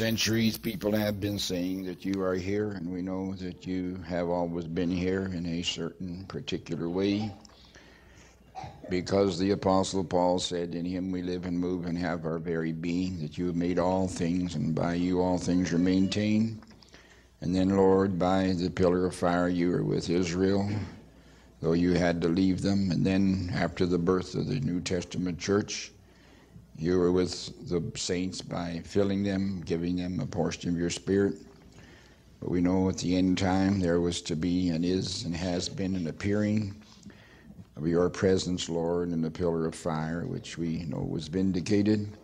centuries people have been saying that you are here, and we know that you have always been here in a certain particular way. Because the Apostle Paul said, In him we live and move and have our very being, that you have made all things, and by you all things are maintained. And then, Lord, by the pillar of fire you are with Israel, though you had to leave them. And then, after the birth of the New Testament church, you were with the saints by filling them, giving them a portion of your spirit. But we know at the end time there was to be and is and has been an appearing of your presence, Lord, in the pillar of fire, which we know was vindicated.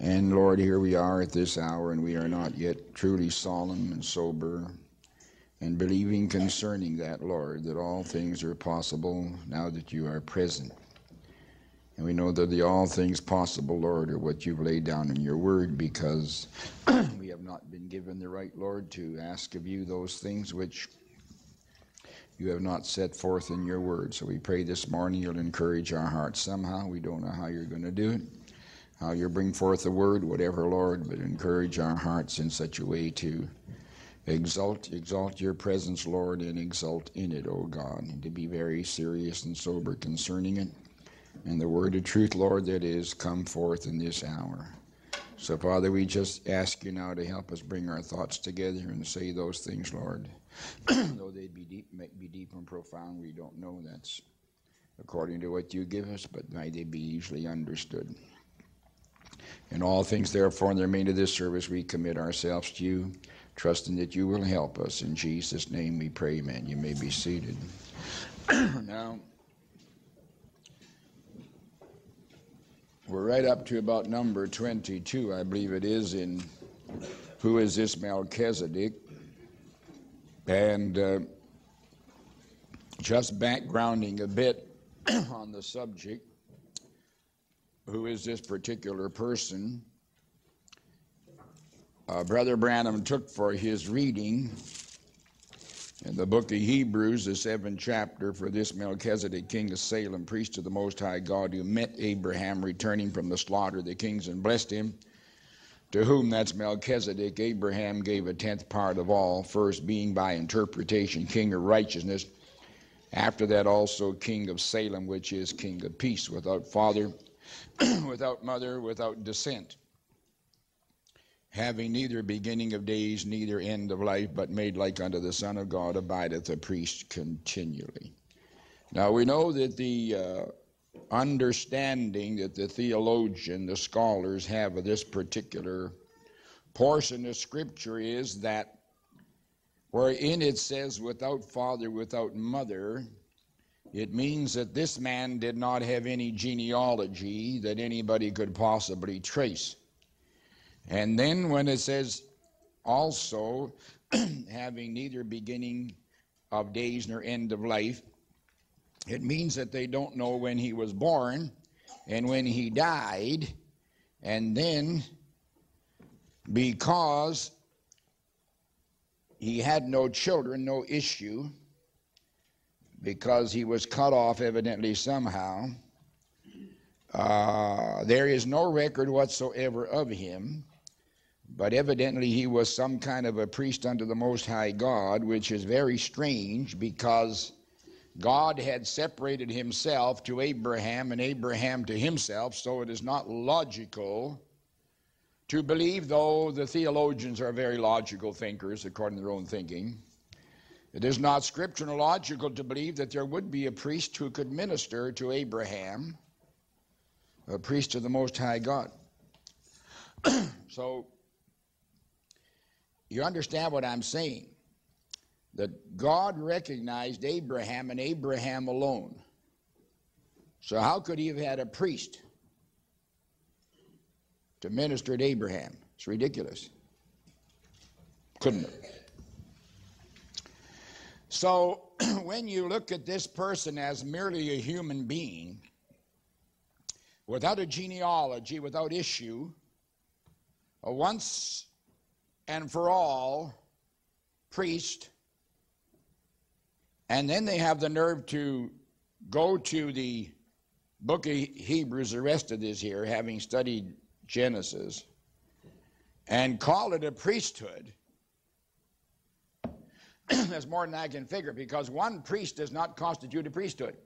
And Lord, here we are at this hour, and we are not yet truly solemn and sober and believing concerning that, Lord, that all things are possible now that you are present. And we know that the all things possible, Lord, are what you've laid down in your word because we have not been given the right, Lord, to ask of you those things which you have not set forth in your word. So we pray this morning you'll encourage our hearts somehow. We don't know how you're going to do it, how you'll bring forth the word, whatever, Lord, but encourage our hearts in such a way to exalt, exalt your presence, Lord, and exult in it, O God, and to be very serious and sober concerning it. And the word of truth, Lord, that is come forth in this hour. So, Father, we just ask you now to help us bring our thoughts together and say those things, Lord. Though they be deep, may be deep and profound, we don't know. That's according to what you give us, but may they be easily understood. In all things, therefore, in the remainder of this service, we commit ourselves to you, trusting that you will help us. In Jesus' name we pray, man. You may be seated. now, we're right up to about number 22, I believe it is, in Who is this Melchizedek? And uh, just backgrounding a bit on the subject who is this particular person? Uh, Brother Branham took for his reading in the book of Hebrews, the seventh chapter, for this Melchizedek, king of Salem, priest of the Most High God, who met Abraham returning from the slaughter of the kings and blessed him to whom that's Melchizedek, Abraham gave a tenth part of all, first being by interpretation king of righteousness, after that also king of Salem, which is king of peace, without father, without mother, without descent, having neither beginning of days, neither end of life, but made like unto the Son of God, abideth a priest continually. Now we know that the uh, understanding that the theologian, the scholars have of this particular portion of Scripture is that wherein it says, without father, without mother, it means that this man did not have any genealogy that anybody could possibly trace. And then when it says, also, having neither beginning of days nor end of life, it means that they don't know when he was born and when he died. And then, because he had no children, no issue, because he was cut off evidently somehow, uh, there is no record whatsoever of him. But evidently, he was some kind of a priest unto the Most High God, which is very strange because God had separated himself to Abraham and Abraham to himself, so it is not logical to believe, though the theologians are very logical thinkers according to their own thinking. It is not scriptural logical to believe that there would be a priest who could minister to Abraham, a priest of the Most High God. so, you understand what I'm saying that God recognized Abraham and Abraham alone. So, how could he have had a priest to minister to Abraham? It's ridiculous. Couldn't have. So, when you look at this person as merely a human being, without a genealogy, without issue, a once and for all priest and then they have the nerve to go to the book of Hebrews, the rest of this here, having studied Genesis, and call it a priesthood, that's more than I can figure because one priest does not constitute a priesthood.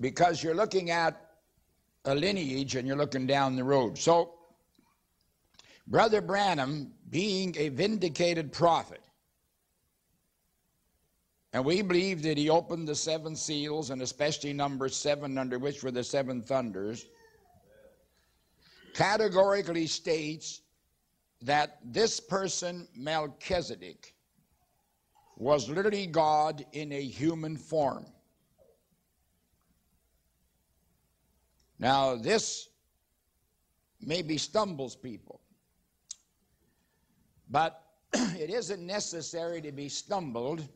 Because you're looking at a lineage and you're looking down the road. So, Brother Branham, being a vindicated prophet, and we believe that he opened the seven seals, and especially number seven, under which were the seven thunders, categorically states that this person, Melchizedek, was literally God in a human form. Now, this maybe stumbles people, but it isn't necessary to be stumbled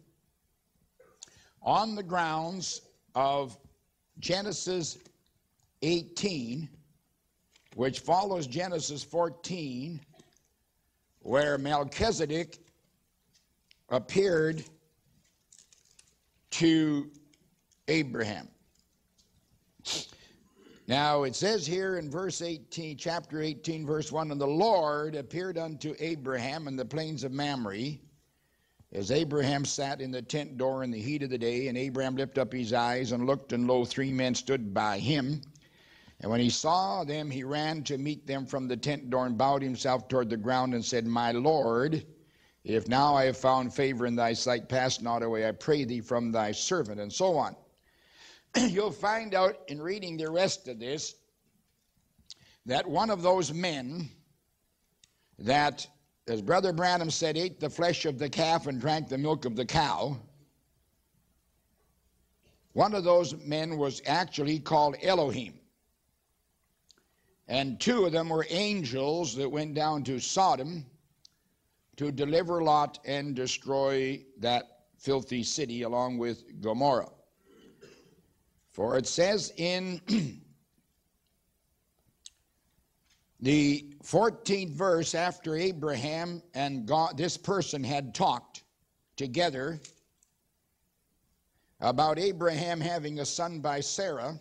on the grounds of Genesis 18, which follows Genesis 14, where Melchizedek appeared to Abraham. Now it says here in verse 18, chapter 18, verse 1 And the Lord appeared unto Abraham in the plains of Mamre, as Abraham sat in the tent door in the heat of the day. And Abraham lifted up his eyes and looked, and lo, three men stood by him. And when he saw them, he ran to meet them from the tent door and bowed himself toward the ground and said, My Lord, if now I have found favor in thy sight, pass not away, I pray thee, from thy servant, and so on. you'll find out in reading the rest of this that one of those men that, as Brother Branham said, ate the flesh of the calf and drank the milk of the cow, one of those men was actually called Elohim. And two of them were angels that went down to Sodom to deliver Lot and destroy that filthy city along with Gomorrah. For it says in the 14th verse, after Abraham and God, this person had talked together about Abraham having a son by Sarah,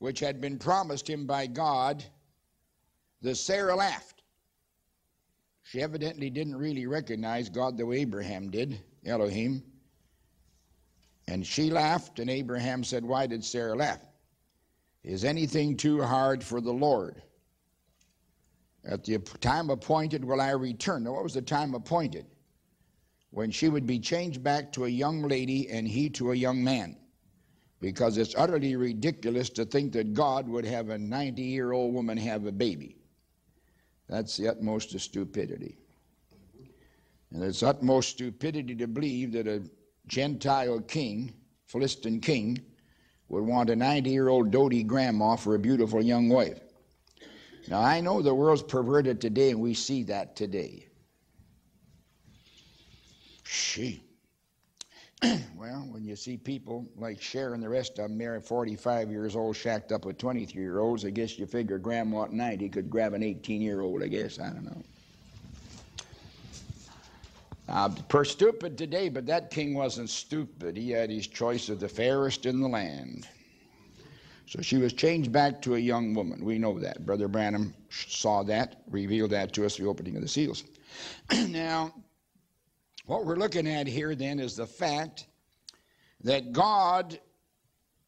which had been promised him by God, the Sarah laughed. She evidently didn't really recognize God the way Abraham did, Elohim. And she laughed, and Abraham said, Why did Sarah laugh? Is anything too hard for the Lord? At the time appointed will I return. Now, what was the time appointed? When she would be changed back to a young lady and he to a young man. Because it's utterly ridiculous to think that God would have a 90 year old woman have a baby. That's the utmost of stupidity. And it's utmost stupidity to believe that a Gentile king, Philistine king, would want a 90 year old doty grandma for a beautiful young wife. Now, I know the world's perverted today, and we see that today. She. well, when you see people like Cher and the rest of them married 45 years old, shacked up with 23 year olds, I guess you figure grandma at 90 could grab an 18 year old, I guess. I don't know. Uh, per stupid today, but that king wasn't stupid. He had his choice of the fairest in the land. So she was changed back to a young woman. We know that. Brother Branham saw that, revealed that to us, the opening of the seals. now, what we're looking at here then is the fact that God,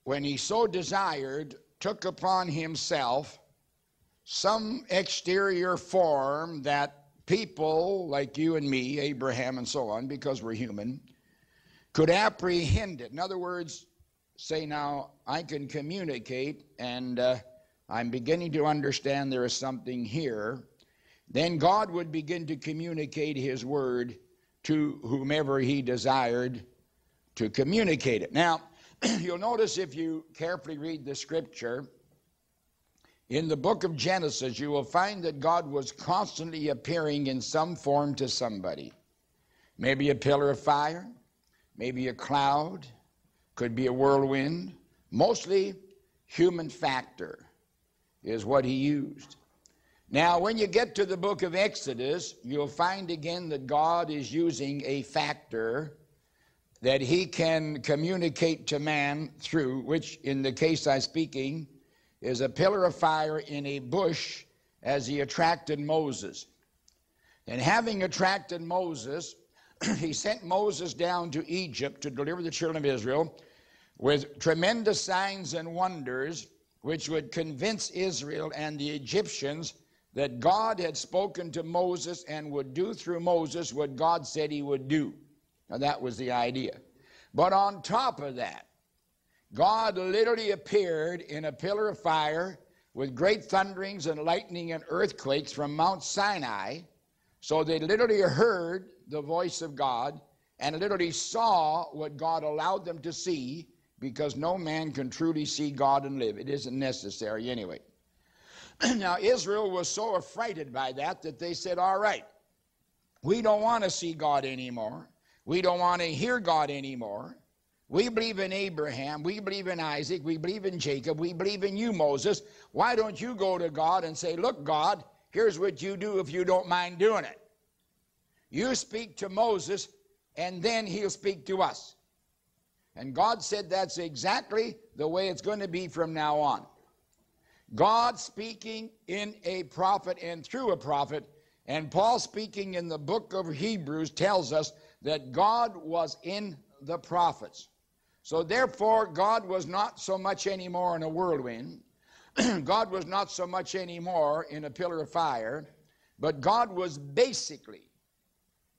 when He so desired, took upon Himself some exterior form that people like you and me, Abraham and so on, because we're human, could apprehend it. In other words, say now, I can communicate and uh, I'm beginning to understand there is something here. Then God would begin to communicate His word to whomever He desired to communicate it. Now, you'll notice if you carefully read the scripture, in the book of Genesis, you will find that God was constantly appearing in some form to somebody. Maybe a pillar of fire, maybe a cloud, could be a whirlwind. Mostly human factor is what he used. Now, when you get to the book of Exodus, you'll find again that God is using a factor that he can communicate to man through, which in the case I'm speaking is a pillar of fire in a bush as he attracted Moses. And having attracted Moses, he sent Moses down to Egypt to deliver the children of Israel with tremendous signs and wonders, which would convince Israel and the Egyptians that God had spoken to Moses and would do through Moses what God said he would do. Now, that was the idea. But on top of that, God literally appeared in a pillar of fire with great thunderings and lightning and earthquakes from Mount Sinai. So they literally heard the voice of God and literally saw what God allowed them to see because no man can truly see God and live. It isn't necessary anyway. now, Israel was so affrighted by that that they said, All right, we don't want to see God anymore. We don't want to hear God anymore. We believe in Abraham. We believe in Isaac. We believe in Jacob. We believe in you, Moses. Why don't you go to God and say, Look, God, here's what you do if you don't mind doing it. You speak to Moses, and then he'll speak to us. And God said that's exactly the way it's going to be from now on. God speaking in a prophet and through a prophet, and Paul speaking in the book of Hebrews tells us that God was in the prophets. So therefore, God was not so much anymore in a whirlwind. God was not so much anymore in a pillar of fire, but God was basically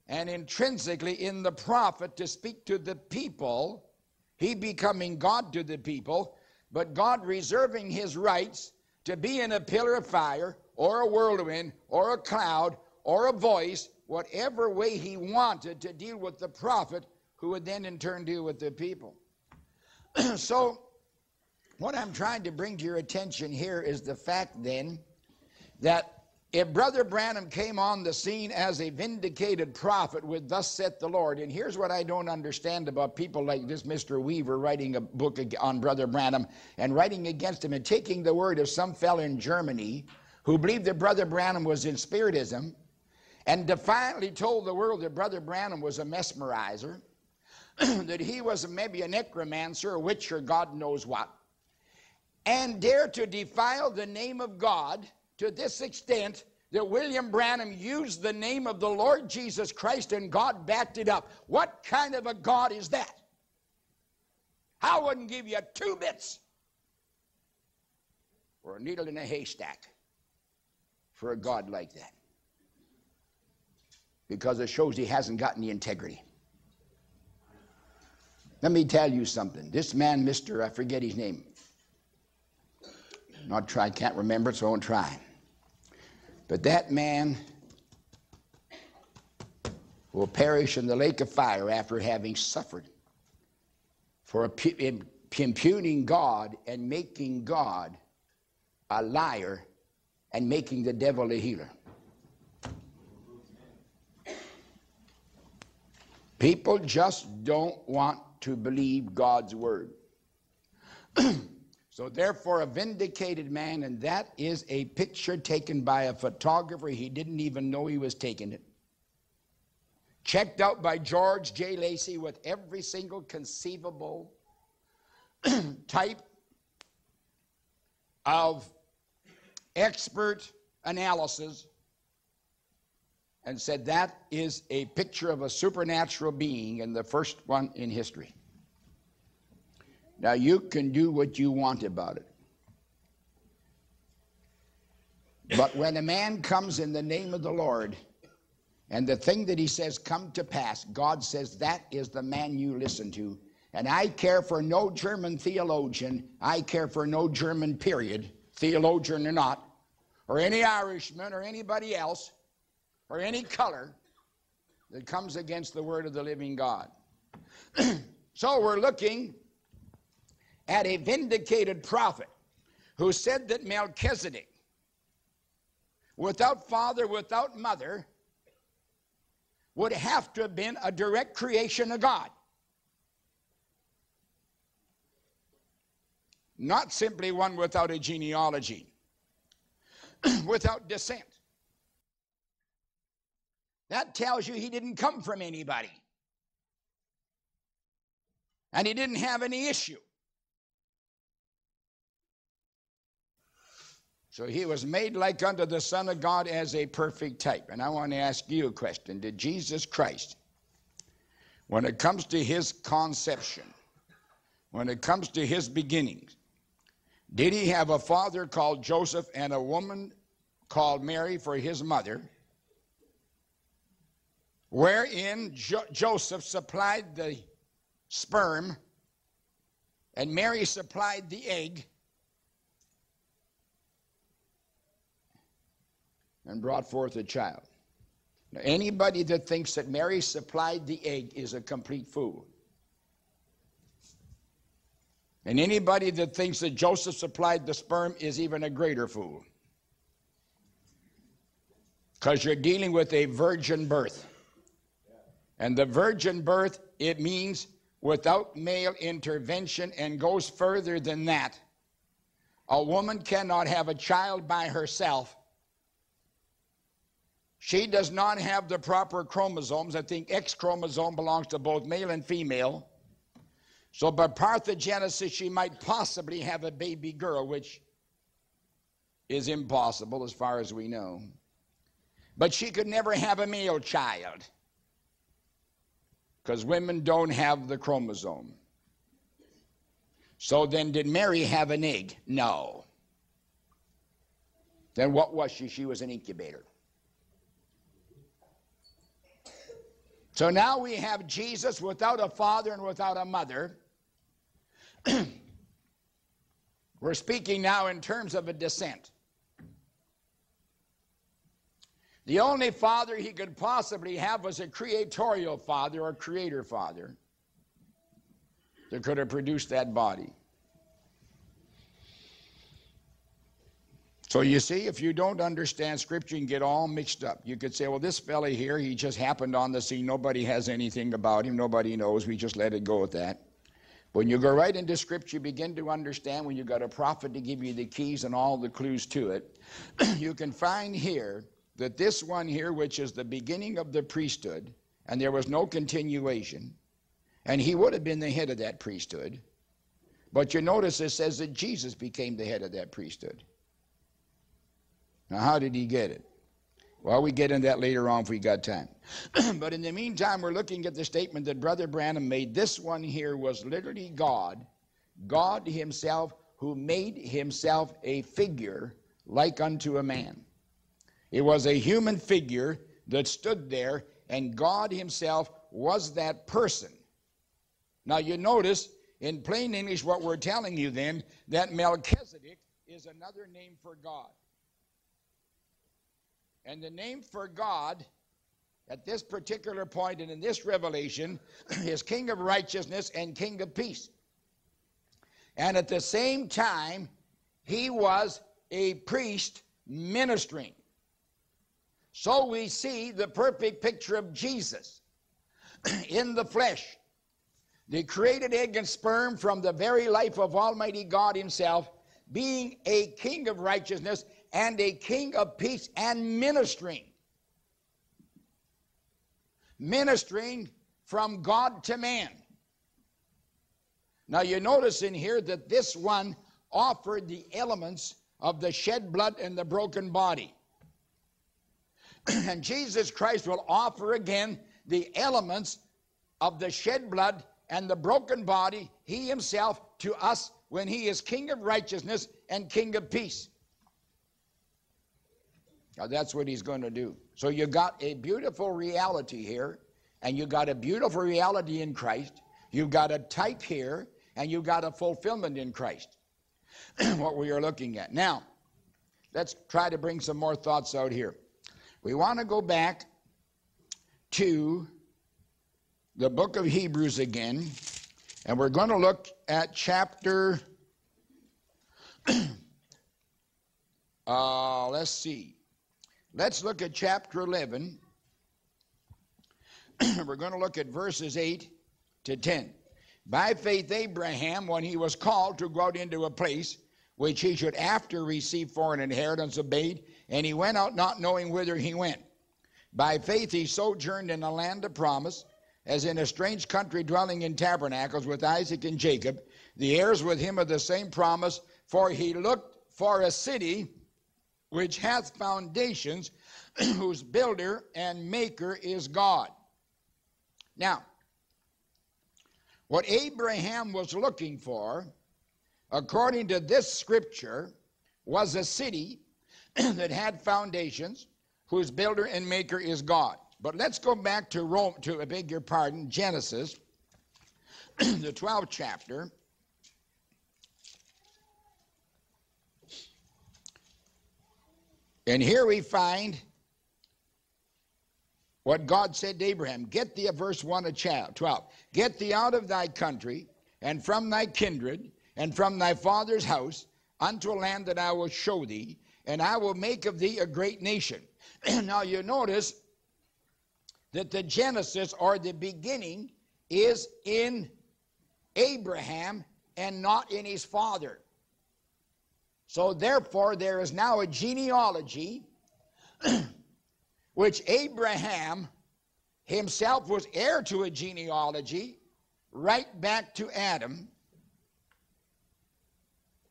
and intrinsically in the prophet to speak to the people, he becoming God to the people, but God reserving his rights to be in a pillar of fire or a whirlwind or a cloud or a voice, whatever way he wanted to deal with the prophet, who would then in turn deal with the people. so, what I'm trying to bring to your attention here is the fact then that if Brother Branham came on the scene as a vindicated prophet with Thus saith the Lord, and here's what I don't understand about people like this Mr. Weaver writing a book on Brother Branham and writing against him and taking the word of some fellow in Germany who believed that Brother Branham was in Spiritism and defiantly told the world that Brother Branham was a mesmerizer, that he was maybe a necromancer, a witch, or God knows what, and dare to defile the name of God to this extent that William Branham used the name of the Lord Jesus Christ and God backed it up. What kind of a God is that? I wouldn't give you two bits or a needle in a haystack for a God like that. Because it shows he hasn't got any integrity. Let me tell you something. This man, Mr. I forget his name. Not try, can't remember so I won't try. But that man will perish in the lake of fire after having suffered for impugning God and making God a liar and making the devil a healer. People just don't want to believe God's word. So, therefore, a vindicated man, and that is a picture taken by a photographer. He didn't even know he was taking it. Checked out by George J. Lacy with every single conceivable type of expert analysis and said that is a picture of a supernatural being and the first one in history. Now you can do what you want about it. But when a man comes in the name of the Lord, and the thing that he says come to pass, God says that is the man you listen to. And I care for no German theologian, I care for no German period, theologian or not, or any Irishman or anybody else, or any color that comes against the word of the living God. so we're looking at a vindicated prophet who said that Melchizedek, without father, without mother, would have to have been a direct creation of God. Not simply one without a genealogy, without descent. That tells you he didn't come from anybody. And he didn't have any issue. So he was made like unto the Son of God as a perfect type. And I want to ask you a question Did Jesus Christ, when it comes to his conception, when it comes to his beginnings, did he have a father called Joseph and a woman called Mary for his mother? Wherein jo- Joseph supplied the sperm and Mary supplied the egg and brought forth a child. Now, anybody that thinks that Mary supplied the egg is a complete fool. And anybody that thinks that Joseph supplied the sperm is even a greater fool. Because you're dealing with a virgin birth. And the virgin birth, it means without male intervention and goes further than that. A woman cannot have a child by herself she does not have the proper chromosomes. I think X chromosome belongs to both male and female. So, by parthenogenesis, she might possibly have a baby girl, which is impossible as far as we know. But she could never have a male child because women don't have the chromosome. So then, did Mary have an egg? No. Then what was she? She was an incubator. So now we have Jesus without a father and without a mother. We're speaking now in terms of a descent. The only father he could possibly have was a creatorial father or creator father that could have produced that body. So you see, if you don't understand Scripture, you can get all mixed up. You could say, well, this fella here, he just happened on the scene. Nobody has anything about him. Nobody knows. We just let it go at that. When you go right into Scripture, you begin to understand when you've got a prophet to give you the keys and all the clues to it. you can find here that this one here, which is the beginning of the priesthood, and there was no continuation, and he would have been the head of that priesthood. But you notice it says that Jesus became the head of that priesthood. Now, how did he get it? Well, we get into that later on if we got time. but in the meantime, we're looking at the statement that Brother Branham made. This one here was literally God, God Himself, who made Himself a figure like unto a man. It was a human figure that stood there, and God Himself was that person. Now, you notice in plain English what we're telling you then that Melchizedek is another name for God. And the name for God at this particular point and in this revelation is King of righteousness and King of peace. And at the same time, he was a priest ministering. So we see the perfect picture of Jesus in the flesh, the created egg and sperm from the very life of Almighty God Himself, being a king of righteousness and a king of peace and ministering. Ministering from God to man. Now you notice in here that this one offered the elements of the shed blood and the broken body. and Jesus Christ will offer again the elements of the shed blood and the broken body, he himself, to us when he is King of righteousness and King of peace. Now that's what he's going to do. So you got a beautiful reality here, and you got a beautiful reality in Christ. You've got a type here, and you've got a fulfillment in Christ. what we are looking at. Now, let's try to bring some more thoughts out here. We want to go back to the book of Hebrews again, and we're going to look at chapter. uh, let's see. Let's look at chapter 11. We're going to look at verses 8 to 10. By faith, Abraham, when he was called to go out into a place which he should after receive for an inheritance, obeyed, and he went out not knowing whither he went. By faith, he sojourned in a land of promise, as in a strange country dwelling in tabernacles with Isaac and Jacob, the heirs with him of the same promise, for he looked for a city which hath foundations, whose builder and maker is God. Now, what Abraham was looking for, according to this scripture, was a city that had foundations, whose builder and maker is God. But let's go back to Rome, to I beg your pardon, Genesis, the 12th chapter. And here we find what God said to Abraham Get thee, verse 1 of 12, get thee out of thy country and from thy kindred and from thy father's house unto a land that I will show thee, and I will make of thee a great nation. now you notice that the Genesis or the beginning is in Abraham and not in his father. So therefore, there is now a genealogy which Abraham himself was heir to a genealogy right back to Adam,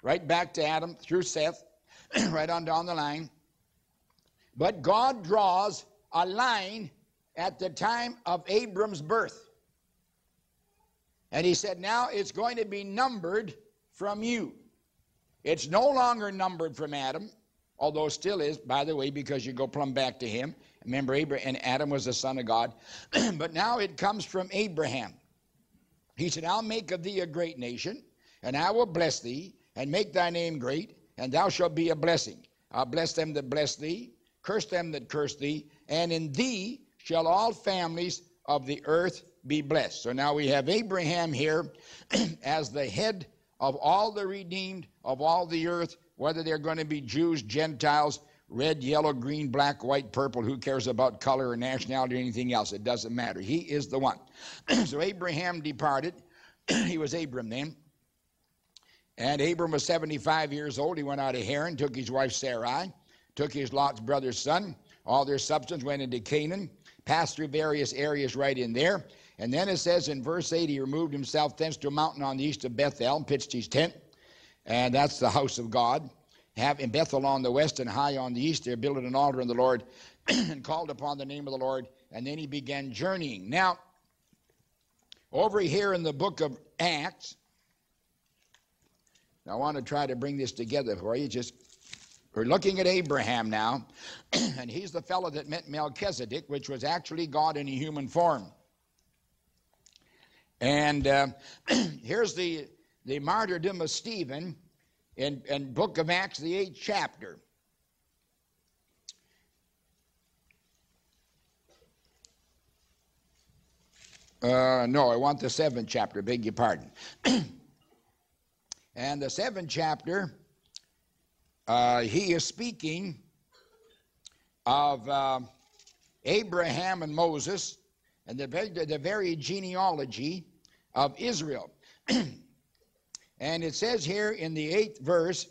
right back to Adam through Seth, right on down the line. But God draws a line at the time of Abram's birth. And he said, Now it's going to be numbered from you. It's no longer numbered from Adam, although still is, by the way, because you go plumb back to him. Remember, Abraham and Adam was the son of God. but now it comes from Abraham. He said, I'll make of thee a great nation, and I will bless thee, and make thy name great, and thou shalt be a blessing. I'll bless them that bless thee, curse them that curse thee, and in thee shall all families of the earth be blessed. So now we have Abraham here as the head of all the redeemed of all the earth, whether they're going to be Jews, Gentiles, red, yellow, green, black, white, purple, who cares about color or nationality or anything else? It doesn't matter. He is the one. so Abraham departed. he was Abram then. And Abram was 75 years old. He went out of Haran, took his wife Sarai, took his Lot's brother's son. All their substance went into Canaan passed through various areas right in there. And then it says in verse 8, he removed himself thence to a mountain on the east of Bethel and pitched his tent. And that's the house of God. Have in Bethel on the west and Hai on the east, there built an altar in the Lord and called upon the name of the Lord. And then he began journeying. Now, over here in the book of Acts, I want to try to bring this together for you. Just we're looking at Abraham now, and he's the fellow that met Melchizedek, which was actually God in a human form. And uh, here's the, the martyrdom of Stephen in, in book of Acts, the eighth chapter. Uh, no, I want the seventh chapter, beg your pardon. and the seventh chapter uh, he is speaking of uh, Abraham and Moses and the, the very genealogy of Israel. and it says here in the eighth verse,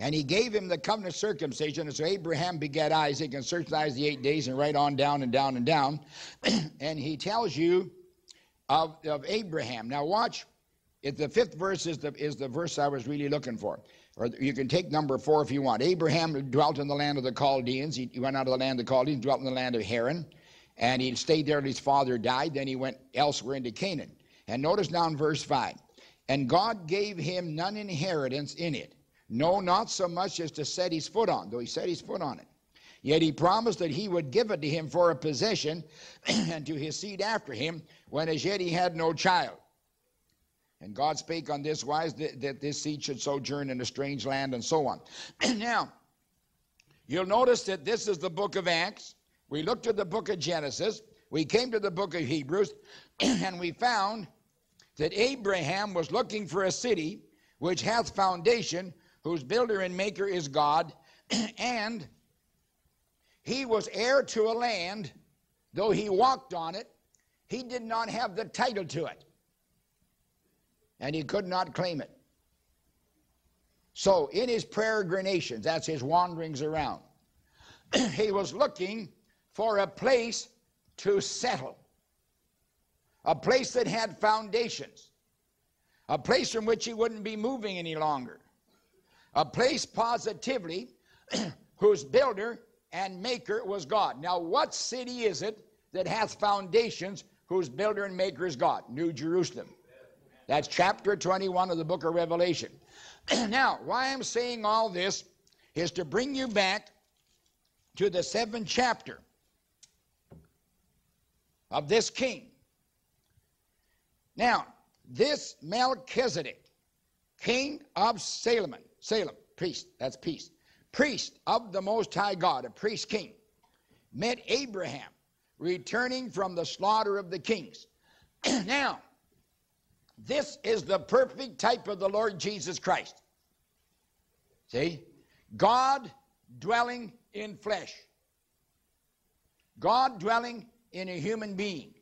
and he gave him the covenant circumcision. And so Abraham begat Isaac and circumcised the eight days, and right on down and down and down. and he tells you of, of Abraham. Now watch, if the fifth verse is the, is the verse I was really looking for or you can take number four if you want. Abraham dwelt in the land of the Chaldeans. He, went out of the land of the Chaldeans, dwelt in the land of Haran, and he stayed there until his father died. Then he went elsewhere into Canaan. And notice now in verse 5 And God gave him none inheritance in it, no, not so much as to set his foot on, though he set his foot on it. Yet he promised that he would give it to him for a possession and to his seed after him, when as yet he had no child. And God spake on this wise that, that this seed should sojourn in a strange land and so on. now, you'll notice that this is the book of Acts. We looked at the book of Genesis. We came to the book of Hebrews, and we found that Abraham was looking for a city which hath foundation, whose builder and maker is God, and he was heir to a land, though he walked on it, he did not have the title to it and he could not claim it. So, in his peregrinations, that's his wanderings around, he was looking for a place to settle. a place that had foundations, a place from which he wouldn't be moving any longer, a place positively whose builder and maker was God. Now, what city is it that hath foundations whose builder and maker is God? New Jerusalem. That's chapter 21 of the book of Revelation. now, why I'm saying all this is to bring you back to the seventh chapter of this king. Now, this Melchizedek, king of Salem, Salem, priest, that's peace, priest of the Most High God, a priest king, met Abraham returning from the slaughter of the kings. now, this is the perfect type of the Lord Jesus Christ. See? God dwelling in flesh. God dwelling in a human being.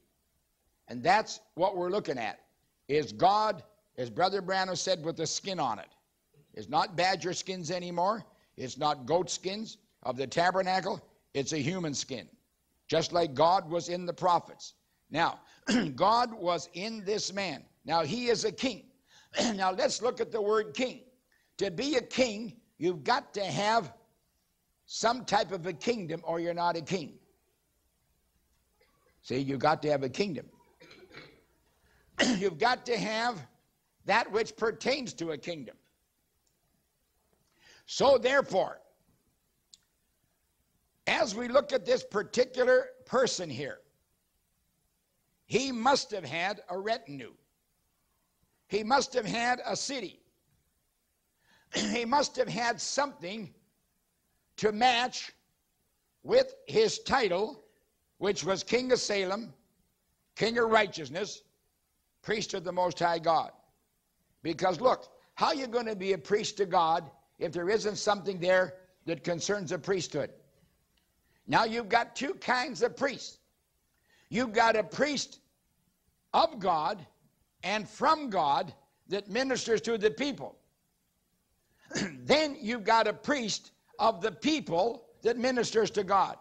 And that's what we're looking at. Is God, as Brother Branham said, with the skin on it. It's not badger skins anymore. It's not goat skins of the tabernacle. It's a human skin. Just like God was in the prophets. Now, God was in this man. Now, he is a king. now, let's look at the word king. To be a king, you've got to have some type of a kingdom or you're not a king. See, you've got to have a kingdom. you've got to have that which pertains to a kingdom. So, therefore, as we look at this particular person here, he must have had a retinue. He must have had a city. he must have had something to match with his title, which was King of Salem, King of Righteousness, Priest of the Most High God. Because look, how are you going to be a priest to God if there isn't something there that concerns a priesthood? Now you've got two kinds of priests. You've got a priest of God and from God that ministers to the people. then you've got a priest of the people that ministers to God.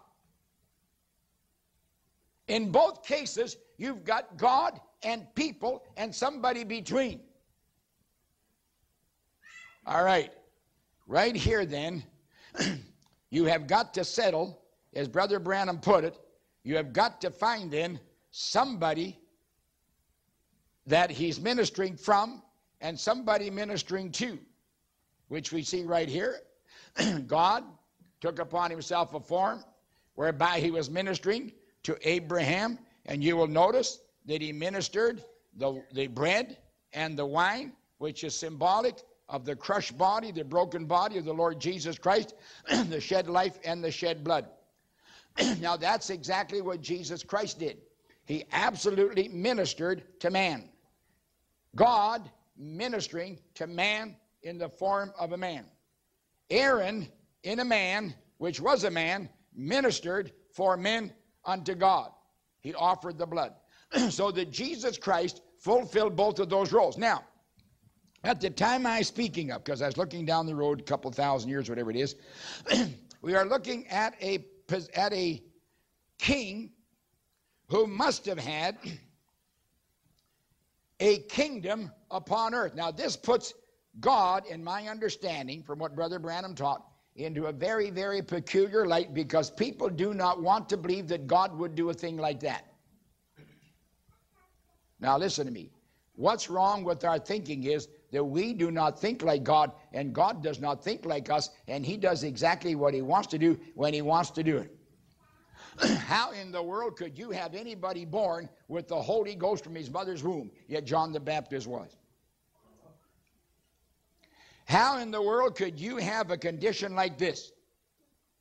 In both cases, you've got God and people and somebody between. All right. Right here, then, you have got to settle, as Brother Branham put it, you have got to find then somebody that he's ministering from and somebody ministering to, which we see right here. God took upon himself a form whereby he was ministering to Abraham, and you will notice that he ministered the, the bread and the wine, which is symbolic of the crushed body, the broken body of the Lord Jesus Christ, the shed life and the shed blood. now, that's exactly what Jesus Christ did. He absolutely ministered to man. God ministering to man in the form of a man. Aaron, in a man, which was a man, ministered for men unto God. He offered the blood. so that Jesus Christ fulfilled both of those roles. Now, at the time I'm speaking of, because I was looking down the road a couple thousand years, whatever it is, we are looking at a, at a king who must have had a kingdom upon earth. Now, this puts God, in my understanding, from what Brother Branham taught, into a very, very peculiar light because people do not want to believe that God would do a thing like that. Now, listen to me. What's wrong with our thinking is that we do not think like God, and God does not think like us, and He does exactly what He wants to do when He wants to do it. How in the world could you have anybody born with the Holy Ghost from his mother's womb? Yet John the Baptist was. How in the world could you have a condition like this?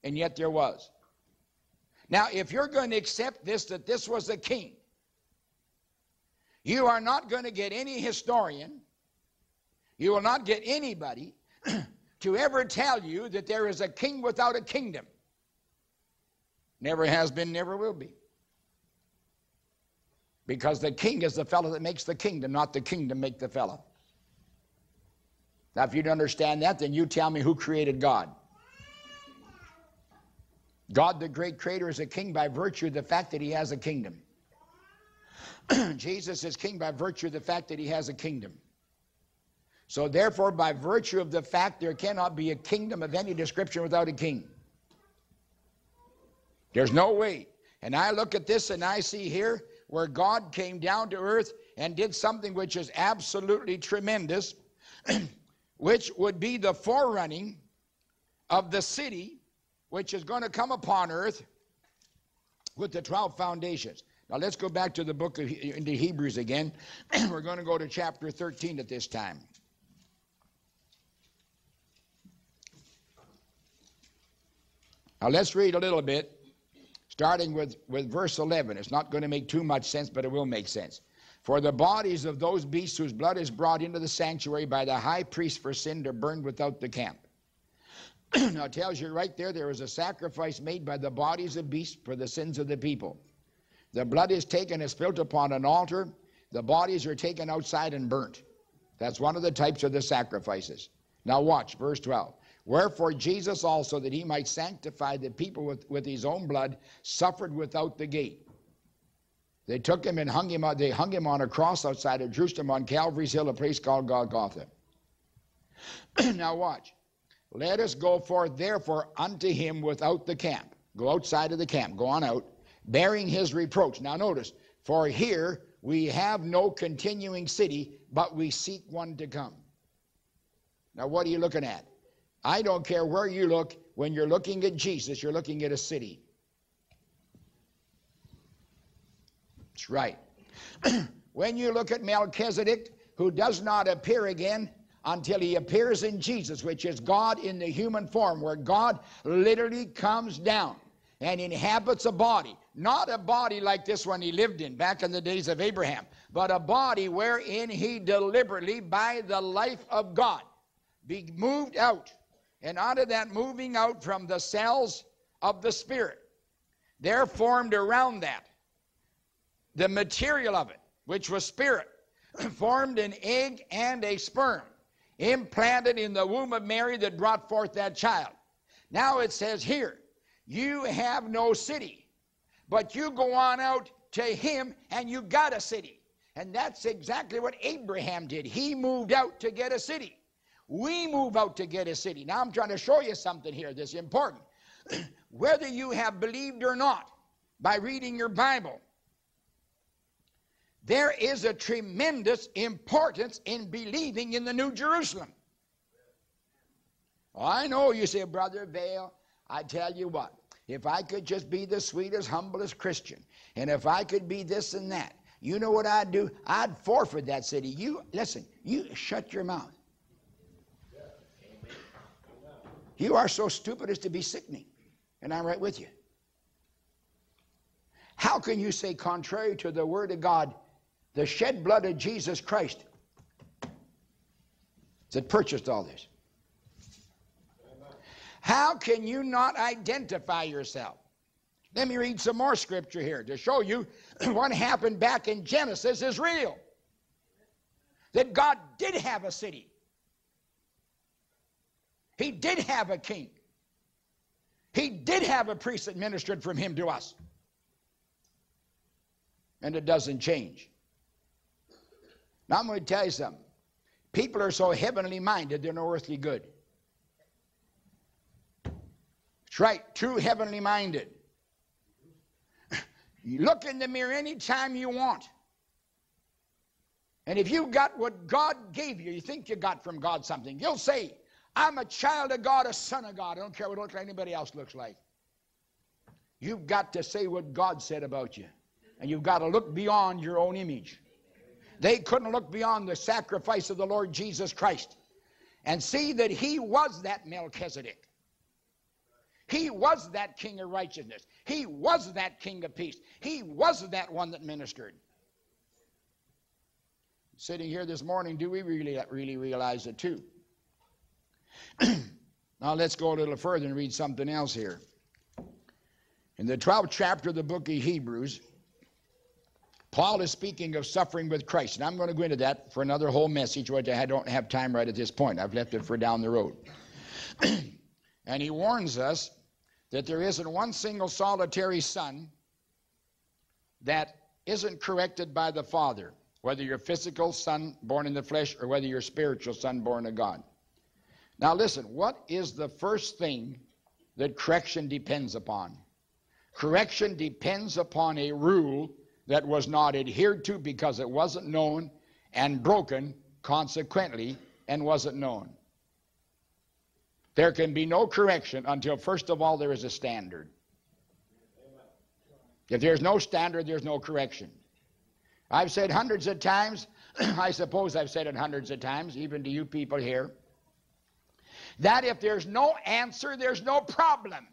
And yet there was. Now, if you're going to accept this, that this was a king, you are not going to get any historian, you will not get anybody to ever tell you that there is a king without a kingdom. Never has been, never will be. Because the king is the fellow that makes the kingdom, not the kingdom make the fellow. Now, if you don't understand that, then you tell me who created God. God, the great creator, is a king by virtue of the fact that he has a kingdom. Jesus is king by virtue of the fact that he has a kingdom. So, therefore, by virtue of the fact there cannot be a kingdom of any description without a king. There's no way. And I look at this and I see here where God came down to earth and did something which is absolutely tremendous, which would be the forerunning of the city which is going to come upon earth with the 12 foundations. Now let's go back to the book of into Hebrews again. We're going to go to chapter 13 at this time. Now let's read a little bit, starting with, with verse 11. It's not going to make too much sense, but it will make sense. For the bodies of those beasts whose blood is brought into the sanctuary by the high priest for sin are burned without the camp. now it tells you right there there is a sacrifice made by the bodies of beasts for the sins of the people. The blood is taken and spilled upon an altar. The bodies are taken outside and burnt. That's one of the types of the sacrifices. Now watch, verse 12. Wherefore Jesus also, that he might sanctify the people with, with his own blood, suffered without the gate. They took him and hung him on, they hung him on a cross outside of Jerusalem on Calvary's hill, a place called Golgotha. now watch. Let us go forth therefore unto him without the camp. Go outside of the camp. Go on out, bearing his reproach. Now notice, for here we have no continuing city, but we seek one to come. Now what are you looking at? I don't care where you look. When you're looking at Jesus, you're looking at a city. That's right. when you look at Melchizedek, who does not appear again until he appears in Jesus, which is God in the human form, where God literally comes down and inhabits a body. Not a body like this one he lived in back in the days of Abraham, but a body wherein he deliberately, by the life of God, be moved out. And out of that moving out from the cells of the Spirit, they're formed around that the material of it, which was spirit, formed an egg and a sperm, implanted in the womb of Mary that brought forth that child. Now it says here, you have no city, but you go on out to him and you got a city. And that's exactly what Abraham did. He moved out to get a city. We move out to get a city. Now I'm trying to show you something here that's important. Whether you have believed or not, by reading your Bible, there is a tremendous importance in believing in the New Jerusalem. I know you say, Brother Vayle, I tell you what, if I could just be the sweetest, humblest Christian, and if I could be this and that, you know what I'd do? I'd forfeit that city. You, listen, you shut your mouth. You are so stupid as to be sickening, and I'm right with you. How can you say, contrary to the Word of God, the shed blood of Jesus Christ that purchased all this. How can you not identify yourself? Let me read some more scripture here to show you what happened back in Genesis is real. That God did have a city, He did have a king, He did have a priest that ministered from Him to us. And it doesn't change. Now I'm going to tell you something. People are so heavenly minded, they're no earthly good. That's right, true heavenly minded. You look in the mirror anytime you want. And if you got what God gave you, you think you got from God something, you'll say, I'm a child of God, a son of God. I don't care what like anybody else looks like. You've got to say what God said about you. And you've got to look beyond your own image. They couldn't look beyond the sacrifice of the Lord Jesus Christ and see that he was that Melchizedek. He was that king of righteousness. He was that king of peace. He was that one that ministered. Sitting here this morning, do we really, really realize it too? Now let's go a little further and read something else here. In the 12th chapter of the book of Hebrews, Paul is speaking of suffering with Christ, and I'm going to go into that for another whole message, which I don't have time right at this point. I've left it for down the road. and he warns us that there isn't one single solitary son that isn't corrected by the Father, whether you're physical son born in the flesh or whether you're spiritual son born of God. Now, listen, what is the first thing that correction depends upon? Correction depends upon a rule that was not adhered to because it wasn't known and broken consequently and wasn't known. There can be no correction until, first of all, there is a standard. If there's no standard, there's no correction. I've said hundreds of times, I suppose I've said it hundreds of times, even to you people here, that if there's no answer, there's no problem.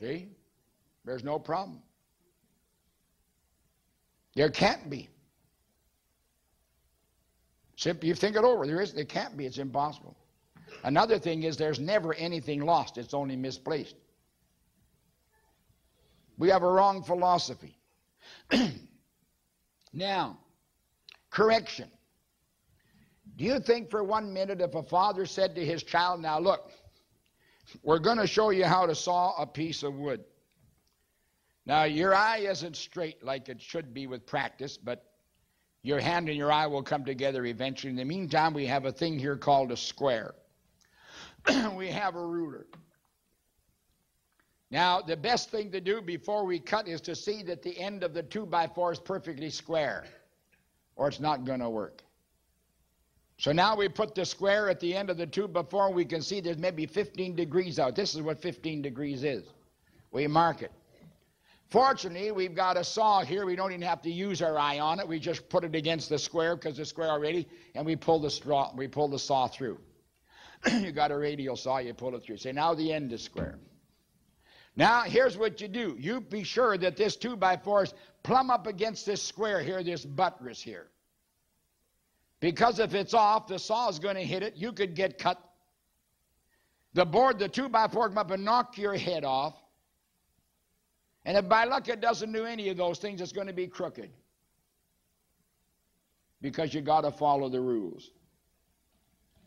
See? There's no problem. There can't be. Simply, you think it over. There is. There can't be. It's impossible. Another thing is there's never anything lost. It's only misplaced. We have a wrong philosophy. now, correction. Do you think for one minute if a father said to his child, Now look, we're going to show you how to saw a piece of wood. Now, your eye isn't straight like it should be with practice, but your hand and your eye will come together eventually. In the meantime, we have a thing here called a square. we have a ruler. Now, the best thing to do before we cut is to see that the end of the 2 by 4 is perfectly square, or it's not going to work. So now we put the square at the end of the 2 before we can see there's maybe 15 degrees out. This is what 15 degrees is. We mark it. Fortunately, we've got a saw here. We don't even have to use our eye on it. We just put it against the square because the square already, and we pull the straw, we pull the saw through. you got a radial saw, you pull it through. Say, now the end is square. Now, here's what you do. You be sure that this 2 by 4 is plumb up against this square here, this buttress here. Because if it's off, the saw is going to hit it. You could get cut. The board, the 2 by 4 come up and knock your head off. And if by luck it doesn't do any of those things, it's going to be crooked. Because you got to follow the rules.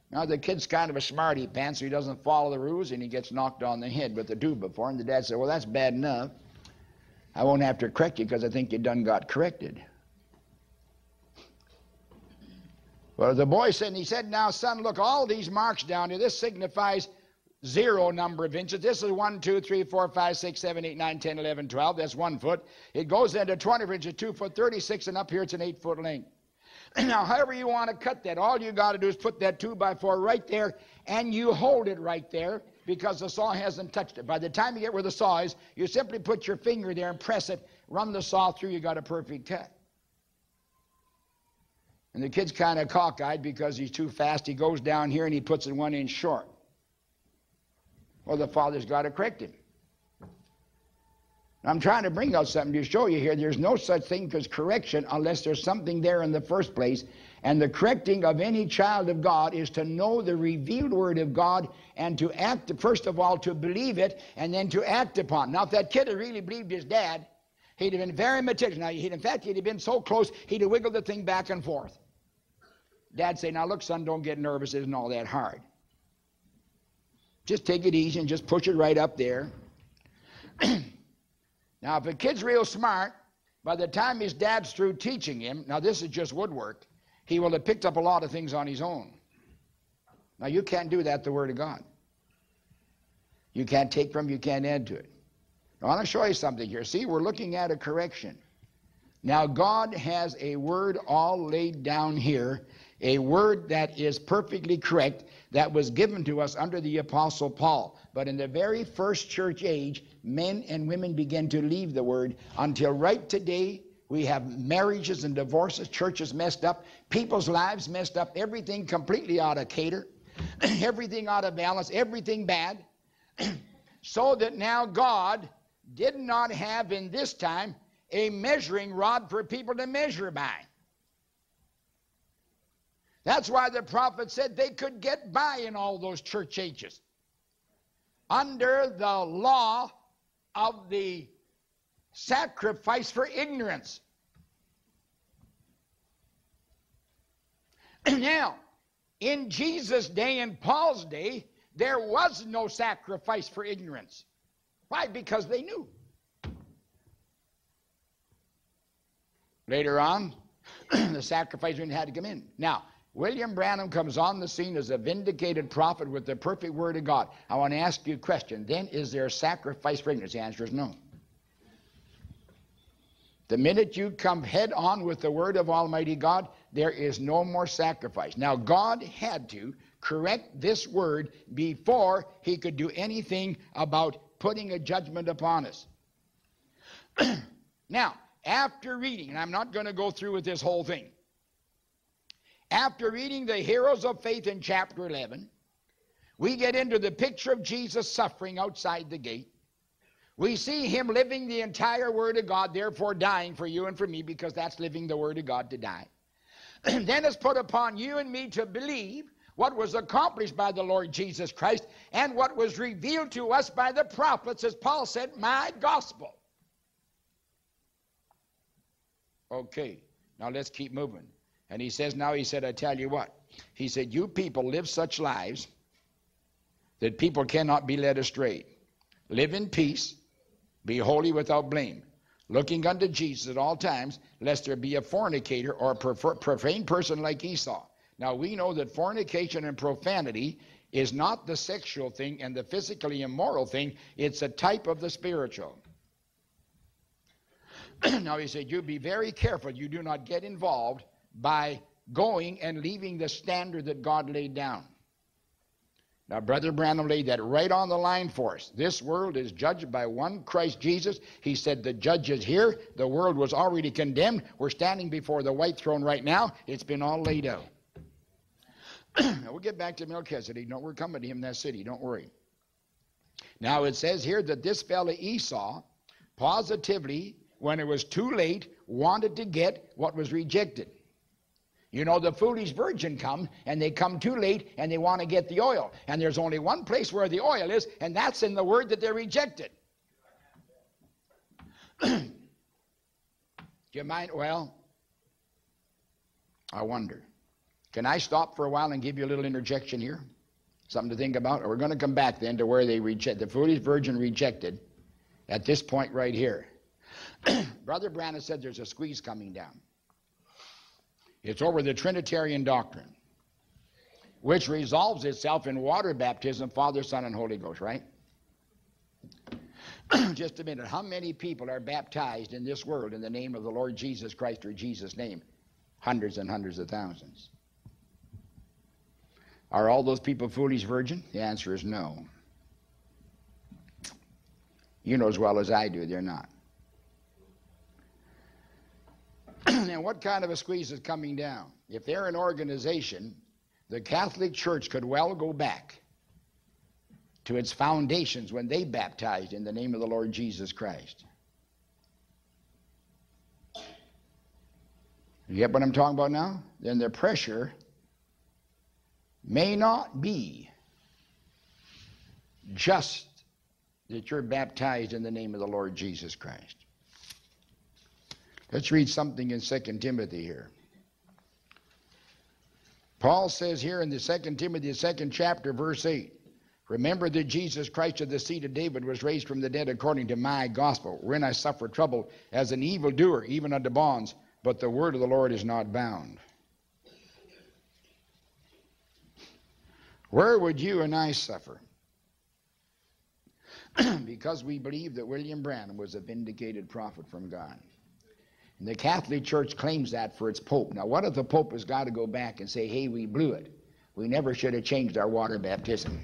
Now, the kid's kind of a smarty pants, so he doesn't follow the rules and he gets knocked on the head with the two before. And the dad said, Well, that's bad enough. I won't have to correct you because I think you done got corrected. Well, the boy said, and he said, Now, son, look, all these marks down here, this signifies zero number of inches. This is 1, 2, 3, 4, 5, 6, 7, 8, 9, 10, 11, 12. That's one foot. It goes into 20 inches, 2 foot 36, and up here it's an 8 foot length. now, however you want to cut that, all you got to do is put that 2 by 4 right there, and you hold it right there because the saw hasn't touched it. By the time you get where the saw is, you simply put your finger there and press it, run the saw through, you got a perfect cut. And the kid's kind of cockeyed because he's too fast. He goes down here and he puts it one inch short. Well, the father's got to correct him. I'm trying to bring out something to show you here. There's no such thing as correction unless there's something there in the first place. And the correcting of any child of God is to know the revealed word of God and to act, first of all, to believe it and then to act upon. Now, if that kid had really believed his dad, he'd have been very meticulous. Now, in fact, he'd have been so close, he'd have wiggled the thing back and forth. Dad say, now look, son, don't get nervous. It isn't all that hard. Just take it easy and just push it right up there. Now, if a kid's real smart, by the time his dad's through teaching him, now this is just woodwork, he will have picked up a lot of things on his own. Now, you can't do that, the Word of God. You can't take from, you can't add to it. I want to show you something here. See, we're looking at a correction. Now, God has a word all laid down here, a word that is perfectly correct, that was given to us under the Apostle Paul. But in the very first church age, men and women began to leave the word until right today we have marriages and divorces, churches messed up, people's lives messed up, everything completely out of cater, everything out of balance, everything bad. so that now God did not have in this time a measuring rod for people to measure by. That's why the prophet said they could get by in all those church ages. Under the law of the sacrifice for ignorance. now, in Jesus' day and Paul's day, there was no sacrifice for ignorance. Why? Because they knew. Later on, the sacrifice had to come in. Now, William Branham comes on the scene as a vindicated prophet with the perfect word of God. I want to ask you a question. Then, is there sacrifice for ignorance? The answer is no. The minute you come head on with the word of Almighty God, there is no more sacrifice. Now, God had to correct this word before he could do anything about putting a judgment upon us. now, after reading, and I'm not going to go through with this whole thing, after reading the heroes of faith in chapter 11, we get into the picture of Jesus suffering outside the gate. We see him living the entire Word of God, therefore dying for you and for me, because that's living the Word of God to die. then it's put upon you and me to believe what was accomplished by the Lord Jesus Christ and what was revealed to us by the prophets, as Paul said, my gospel. Okay, now let's keep moving. And he says, Now he said, I tell you what. He said, You people live such lives that people cannot be led astray. Live in peace, be holy without blame, looking unto Jesus at all times, lest there be a fornicator or a profane person like Esau. Now we know that fornication and profanity is not the sexual thing and the physically immoral thing, it's a type of the spiritual. now he said, You be very careful you do not get involved by going and leaving the standard that God laid down. Now, Brother Branham laid that right on the line for us. This world is judged by one Christ Jesus. He said, The judge is here. The world was already condemned. We're standing before the white throne right now. It's been all laid out. now, we'll get back to Melchizedek. No, we're coming to him in that city. Don't worry. Now, it says here that this fellow Esau positively, when it was too late, wanted to get what was rejected. You know, the foolish virgin come and they come too late and they want to get the oil. And there's only one place where the oil is, and that's in the word that they rejected. Do you mind? Well, I wonder. Can I stop for a while and give you a little interjection here? Something to think about? We're going to come back then to where they reject the foolish virgin rejected at this point right here. Brother Branham said there's a squeeze coming down. It's over the Trinitarian doctrine, which resolves itself in water baptism, Father, Son, and Holy Ghost, right? Just a minute. How many people are baptized in this world in the name of the Lord Jesus Christ or Jesus' name? Hundreds and hundreds of thousands. Are all those people foolish virgin? The answer is no. You know as well as I do, they're not. and what kind of a squeeze is coming down? If they're an organization, the Catholic Church could well go back to its foundations when they baptized in the name of the Lord Jesus Christ. You get what I'm talking about now? Then the pressure may not be just that you're baptized in the name of the Lord Jesus Christ. Let's read something in 2 Timothy here. Paul says here in the 2 Timothy, second chapter, verse 8, Remember that Jesus Christ of the seed of David was raised from the dead according to my gospel, wherein I suffer trouble as an evildoer, even unto bonds, but the word of the Lord is not bound. Where would you and I suffer? because we believe that William Branham was a vindicated prophet from God. And the Catholic Church claims that for its Pope. Now, what if the Pope has got to go back and say, hey, we blew it? We never should have changed our water baptism.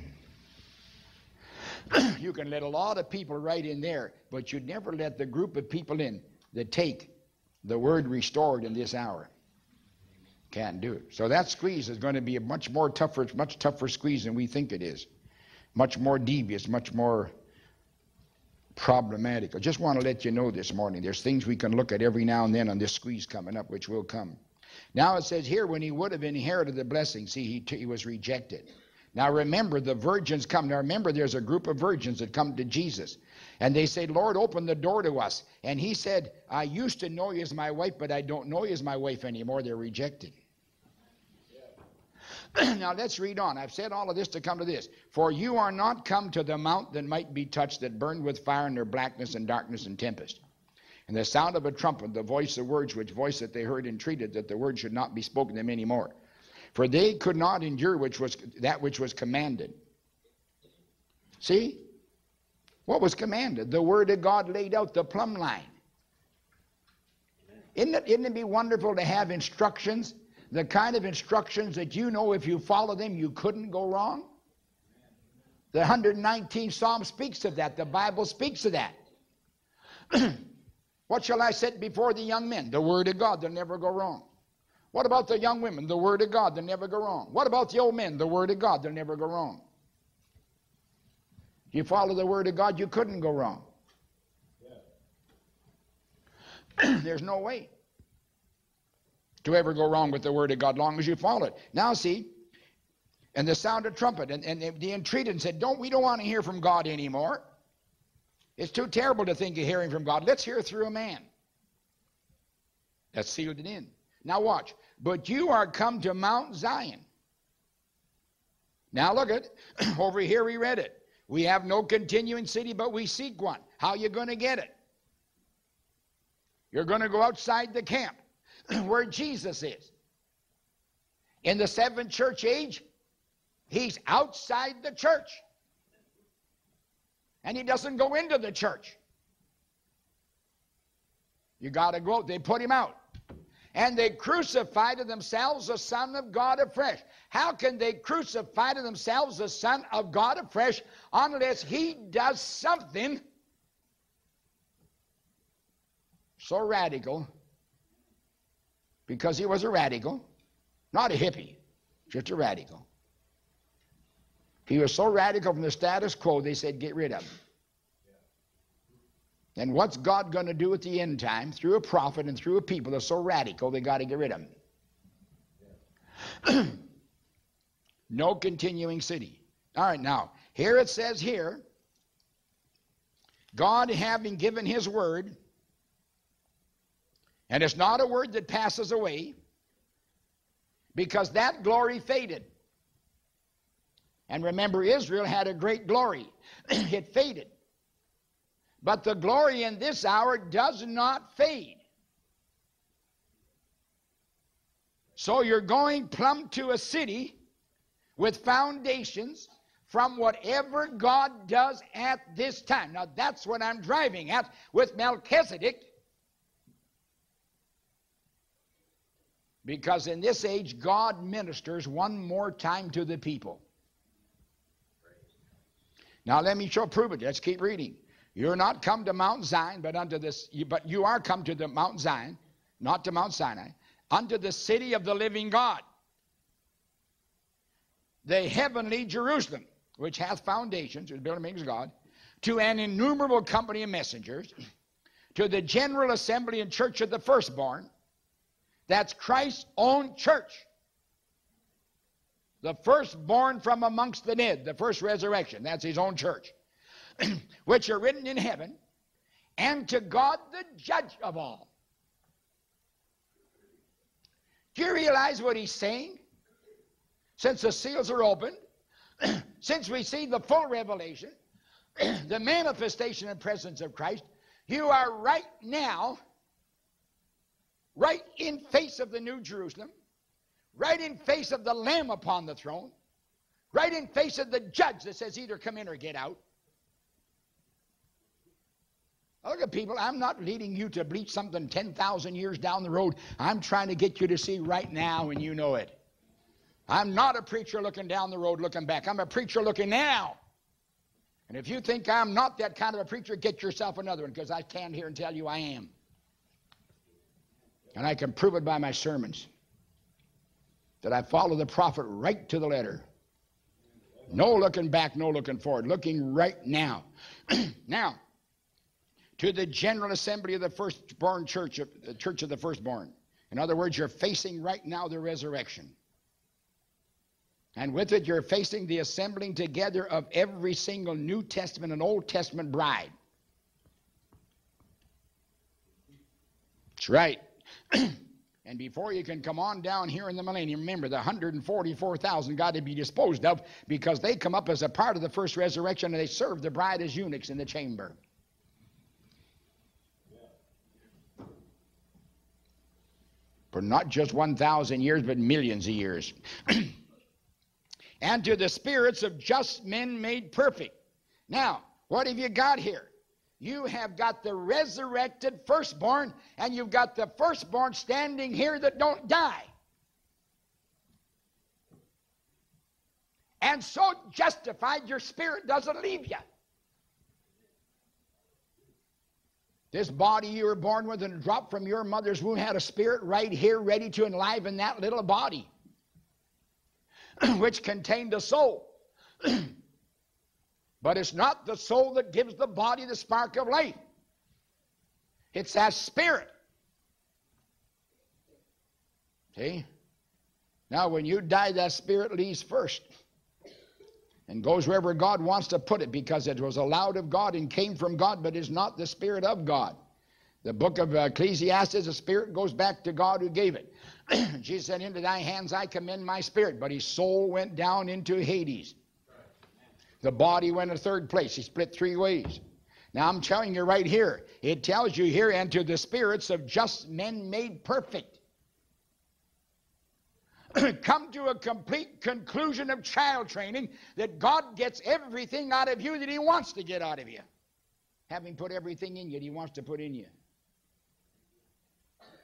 you can let a lot of people right in there, but you'd never let the group of people in that take the word restored in this hour. Can't do it. So that squeeze is going to be a much more tougher, much tougher squeeze than we think it is. Much more devious, much more problematic. I just want to let you know this morning there's things we can look at every now and then on this squeeze coming up, which will come. Now it says here, when he would have inherited the blessing, see, he, t- he was rejected. Now remember, the virgins come. Now remember, there's a group of virgins that come to Jesus. And they say, Lord, open the door to us. And he said, I used to know you as my wife, but I don't know you as my wife anymore. They're rejected. now let's read on. I've said all of this to come to this. For you are not come to the mount that might be touched, that burned with fire and their blackness and darkness and tempest. And the sound of a trumpet, the voice of words, which voice that they heard entreated that the word should not be spoken to them any more. For they could not endure which was that which was commanded. See? What was commanded? The word of God laid out the plumb line. Isn't it, isn't it be wonderful to have instructions? The kind of instructions that you know if you follow them, you couldn't go wrong? The 119th Psalm speaks of that. The Bible speaks of that. what shall I set before the young men? The Word of God, they'll never go wrong. What about the young women? The Word of God, they'll never go wrong. What about the old men? The Word of God, they'll never go wrong. You follow the Word of God, you couldn't go wrong. There's no way to ever go wrong with the Word of God long as you follow it. Now, see, and the sound of trumpet, and, and they entreated and said, Don't we don't want to hear from God anymore. It's too terrible to think of hearing from God. Let's hear through a man. That sealed it in. Now watch. But you are come to Mount Zion. Now look at over here we read it. We have no continuing city, but we seek one. How you going to get it? You're going to go outside the camp where Jesus is. In the seventh church age, he's outside the church. And he doesn't go into the church. You got to go. They put him out. And they crucify to themselves the Son of God afresh. How can they crucify to themselves the Son of God afresh unless he does something so radical because he was a radical, not a hippie, just a radical. He was so radical from the status quo, they said, get rid of him. And what's God going to do at the end time through a prophet and through a people that's so radical, they got to get rid of him. no continuing city. All right, now, here it says here, God having given his word, and it's not a word that passes away because that glory faded. And remember, Israel had a great glory, it faded. But the glory in this hour does not fade. So you're going plumb to a city with foundations from whatever God does at this time. Now that's what I'm driving at with Melchizedek Because in this age, God ministers one more time to the people. Now let me show prove it. Let's keep reading. You're not come to Mount Zion, but unto this, but you are come to the Mount Zion, not to Mount Sinai, unto the city of the living God, the heavenly Jerusalem, which hath foundations, is building of God, to an innumerable company of messengers, to the general assembly and church of the firstborn that's Christ's own church. The firstborn from amongst the dead, the first resurrection. That's his own church. Which are written in heaven, and to God the judge of all. Do you realize what he's saying? Since the seals are opened, since we see the full revelation, the manifestation and presence of Christ, you are right now right in face of the New Jerusalem, right in face of the Lamb upon the throne, right in face of the judge that says either come in or get out. Look at people, I'm not leading you to bleach something 10,000 years down the road. I'm trying to get you to see right now, and you know it. I'm not a preacher looking down the road, looking back. I'm a preacher looking now. And if you think I'm not that kind of a preacher, get yourself another one because I stand here and tell you I am. And I can prove it by my sermons that I follow the prophet right to the letter. No looking back, no looking forward, looking right now. now, to the general assembly of the firstborn church, of, the church of the firstborn. In other words, you're facing right now the resurrection. And with it, you're facing the assembling together of every single New Testament and Old Testament bride. That's right. and before you can come on down here in the millennium, remember the 144,000 got to be disposed of because they come up as a part of the first resurrection and they serve the bride as eunuchs in the chamber. For not just 1,000 years, but millions of years. and to the spirits of just men made perfect. Now, what have you got here? You have got the resurrected firstborn, and you've got the firstborn standing here that don't die. And so justified, your spirit doesn't leave you. This body you were born with and dropped from your mother's womb had a spirit right here ready to enliven that little body, which contained a soul. but it's not the soul that gives the body the spark of life, it's that spirit. See? Now, when you die, that spirit leaves first and goes wherever God wants to put it because it was allowed of God and came from God, but is not the Spirit of God. The book of Ecclesiastes, the Spirit goes back to God who gave it. Jesus said, Into thy hands I commend my spirit, but his soul went down into Hades. The body went a third place. He split three ways. Now I'm telling you right here, it tells you here, and to the spirits of just men made perfect. come to a complete conclusion of child training that God gets everything out of you that He wants to get out of you. Having put everything in you that He wants to put in you.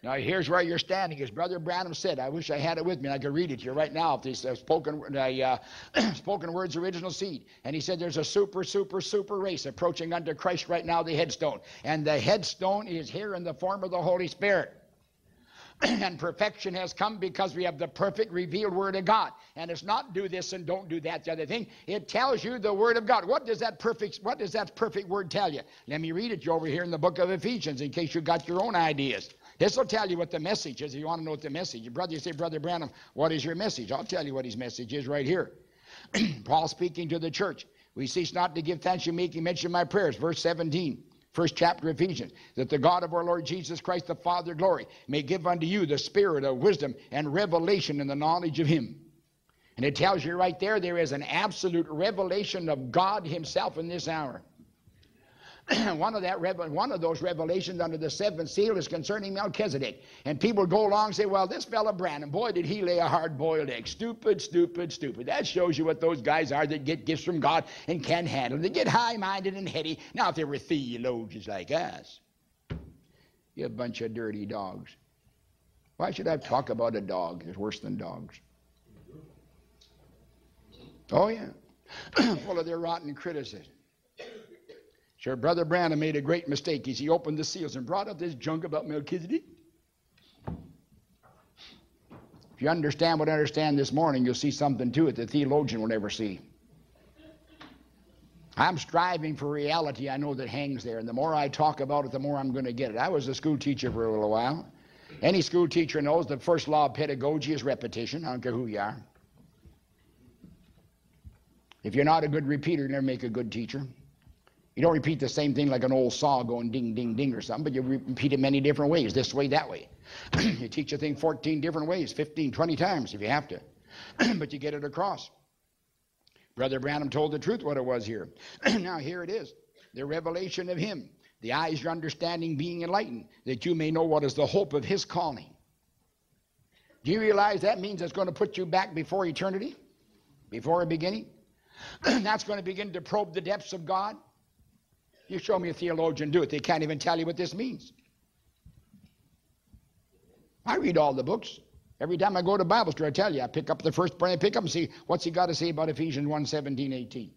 Now, here's where you're standing. As Brother Branham said, I wish I had it with me and I could read it to you right now. If this uh, spoken, uh, spoken words original seed. And he said there's a super, super, super race approaching unto Christ right now, the headstone. And the headstone is here in the form of the Holy Spirit. and perfection has come because we have the perfect revealed word of God. And it's not do this and don't do that, the other thing. It tells you the word of God. What does that perfect what does that perfect word tell you? Let me read it you over here in the book of Ephesians in case you got your own ideas. This will tell you what the message is. If you want to know what the message is. Brother, you say, Brother Branham, what is your message? I'll tell you what his message is right here. Paul speaking to the church. We cease not to give thanks and making mention of my prayers. Verse 17 first chapter of Ephesians, that the God of our Lord Jesus Christ, the Father glory, may give unto you the spirit of wisdom and revelation in the knowledge of him. And it tells you right there, there is an absolute revelation of God himself in this hour. one of that one of those revelations under the seventh seal is concerning Melchizedek. And people go along and say, "Well, this fellow Branham, boy, did he lay a hard-boiled egg? Stupid, stupid, stupid." That shows you what those guys are that get gifts from God and can't handle. They get high-minded and heady. Now, if they were theologians like us, you a bunch of dirty dogs. Why should I talk about a dog? It's worse than dogs. Oh yeah, full of their rotten criticism. Sure, Brother Branham made a great mistake as he opened the seals and brought up this junk about Melchizedek. If you understand what I understand this morning, you'll see something to it that theologian will never see. I'm striving for reality I know that hangs there, and the more I talk about it, the more I'm going to get it. I was a school teacher for a little while. Any school teacher knows the first law of pedagogy is repetition. I don't care who you are. If you're not a good repeater, you never make a good teacher. You don't repeat the same thing like an old saw going ding, ding, ding or something, but you repeat it many different ways, this way, that way. you teach a thing 14 different ways, 15, 20 times if you have to, but you get it across. Brother Branham told the truth what it was here. now here it is the revelation of Him, the eyes your understanding being enlightened, that you may know what is the hope of His calling. Do you realize that means it's going to put you back before eternity, before a beginning? That's going to begin to probe the depths of God. You show me a theologian do it. They can't even tell you what this means. I read all the books. Every time I go to Bible store, I tell you, I pick up the first I pick up and see what's he got to say about Ephesians 1 17, 18.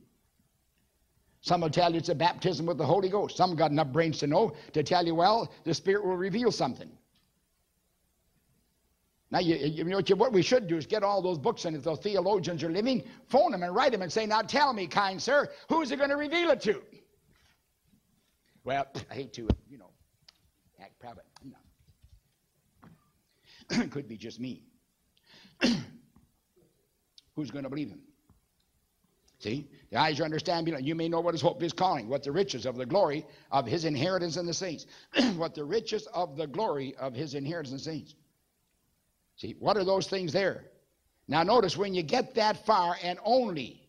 Some will tell you it's a baptism with the Holy Ghost. Some got enough brains to know to tell you, well, the Spirit will reveal something. Now, you, you know what we should do is get all those books, and if those theologians are living, phone them and write them and say, now tell me, kind sir, who's it going to reveal it to? Well, I hate to, you know, act proud, but, you know. Could be just me. Who's going to believe him? See? The eyes you understand, you may know what his hope is calling, what the riches of the glory of his inheritance in the saints. what the riches of the glory of his inheritance in the saints. See, what are those things there? Now notice when you get that far, and only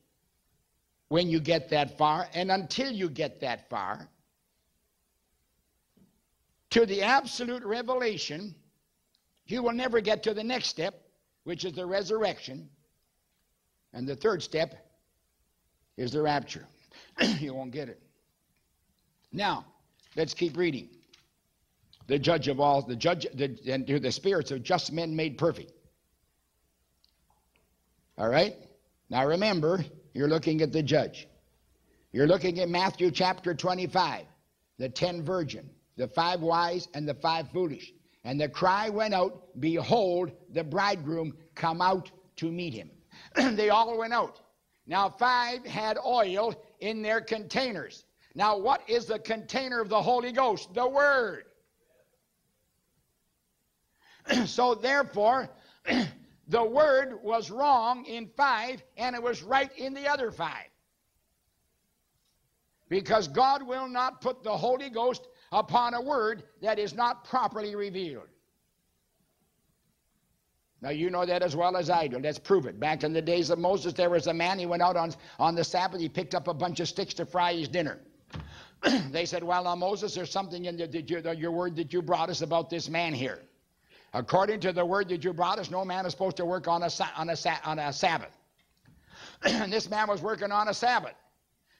when you get that far, and until you get that far, to the absolute revelation, you will never get to the next step, which is the resurrection. And the third step is the rapture. you won't get it. Now, let's keep reading. The judge of all, the judge, the, and to the spirits of just men made perfect. All right? Now remember, you're looking at the judge. You're looking at Matthew chapter 25, the ten virgin, the five wise, and the five foolish. And the cry went out, Behold, the bridegroom come out to meet him. they all went out. Now, five had oil in their containers. Now, what is the container of the Holy Ghost? The Word. so, therefore, the Word was wrong in five, and it was right in the other five. Because God will not put the Holy Ghost upon a word that is not properly revealed. Now, you know that as well as I do. Let's prove it. Back in the days of Moses, there was a man, he went out on, on the Sabbath, he picked up a bunch of sticks to fry his dinner. they said, Well, now, Moses, there's something in the, the, your word that you brought us about this man here. According to the word that you brought us, no man is supposed to work on a, on a, on a Sabbath. and this man was working on a Sabbath.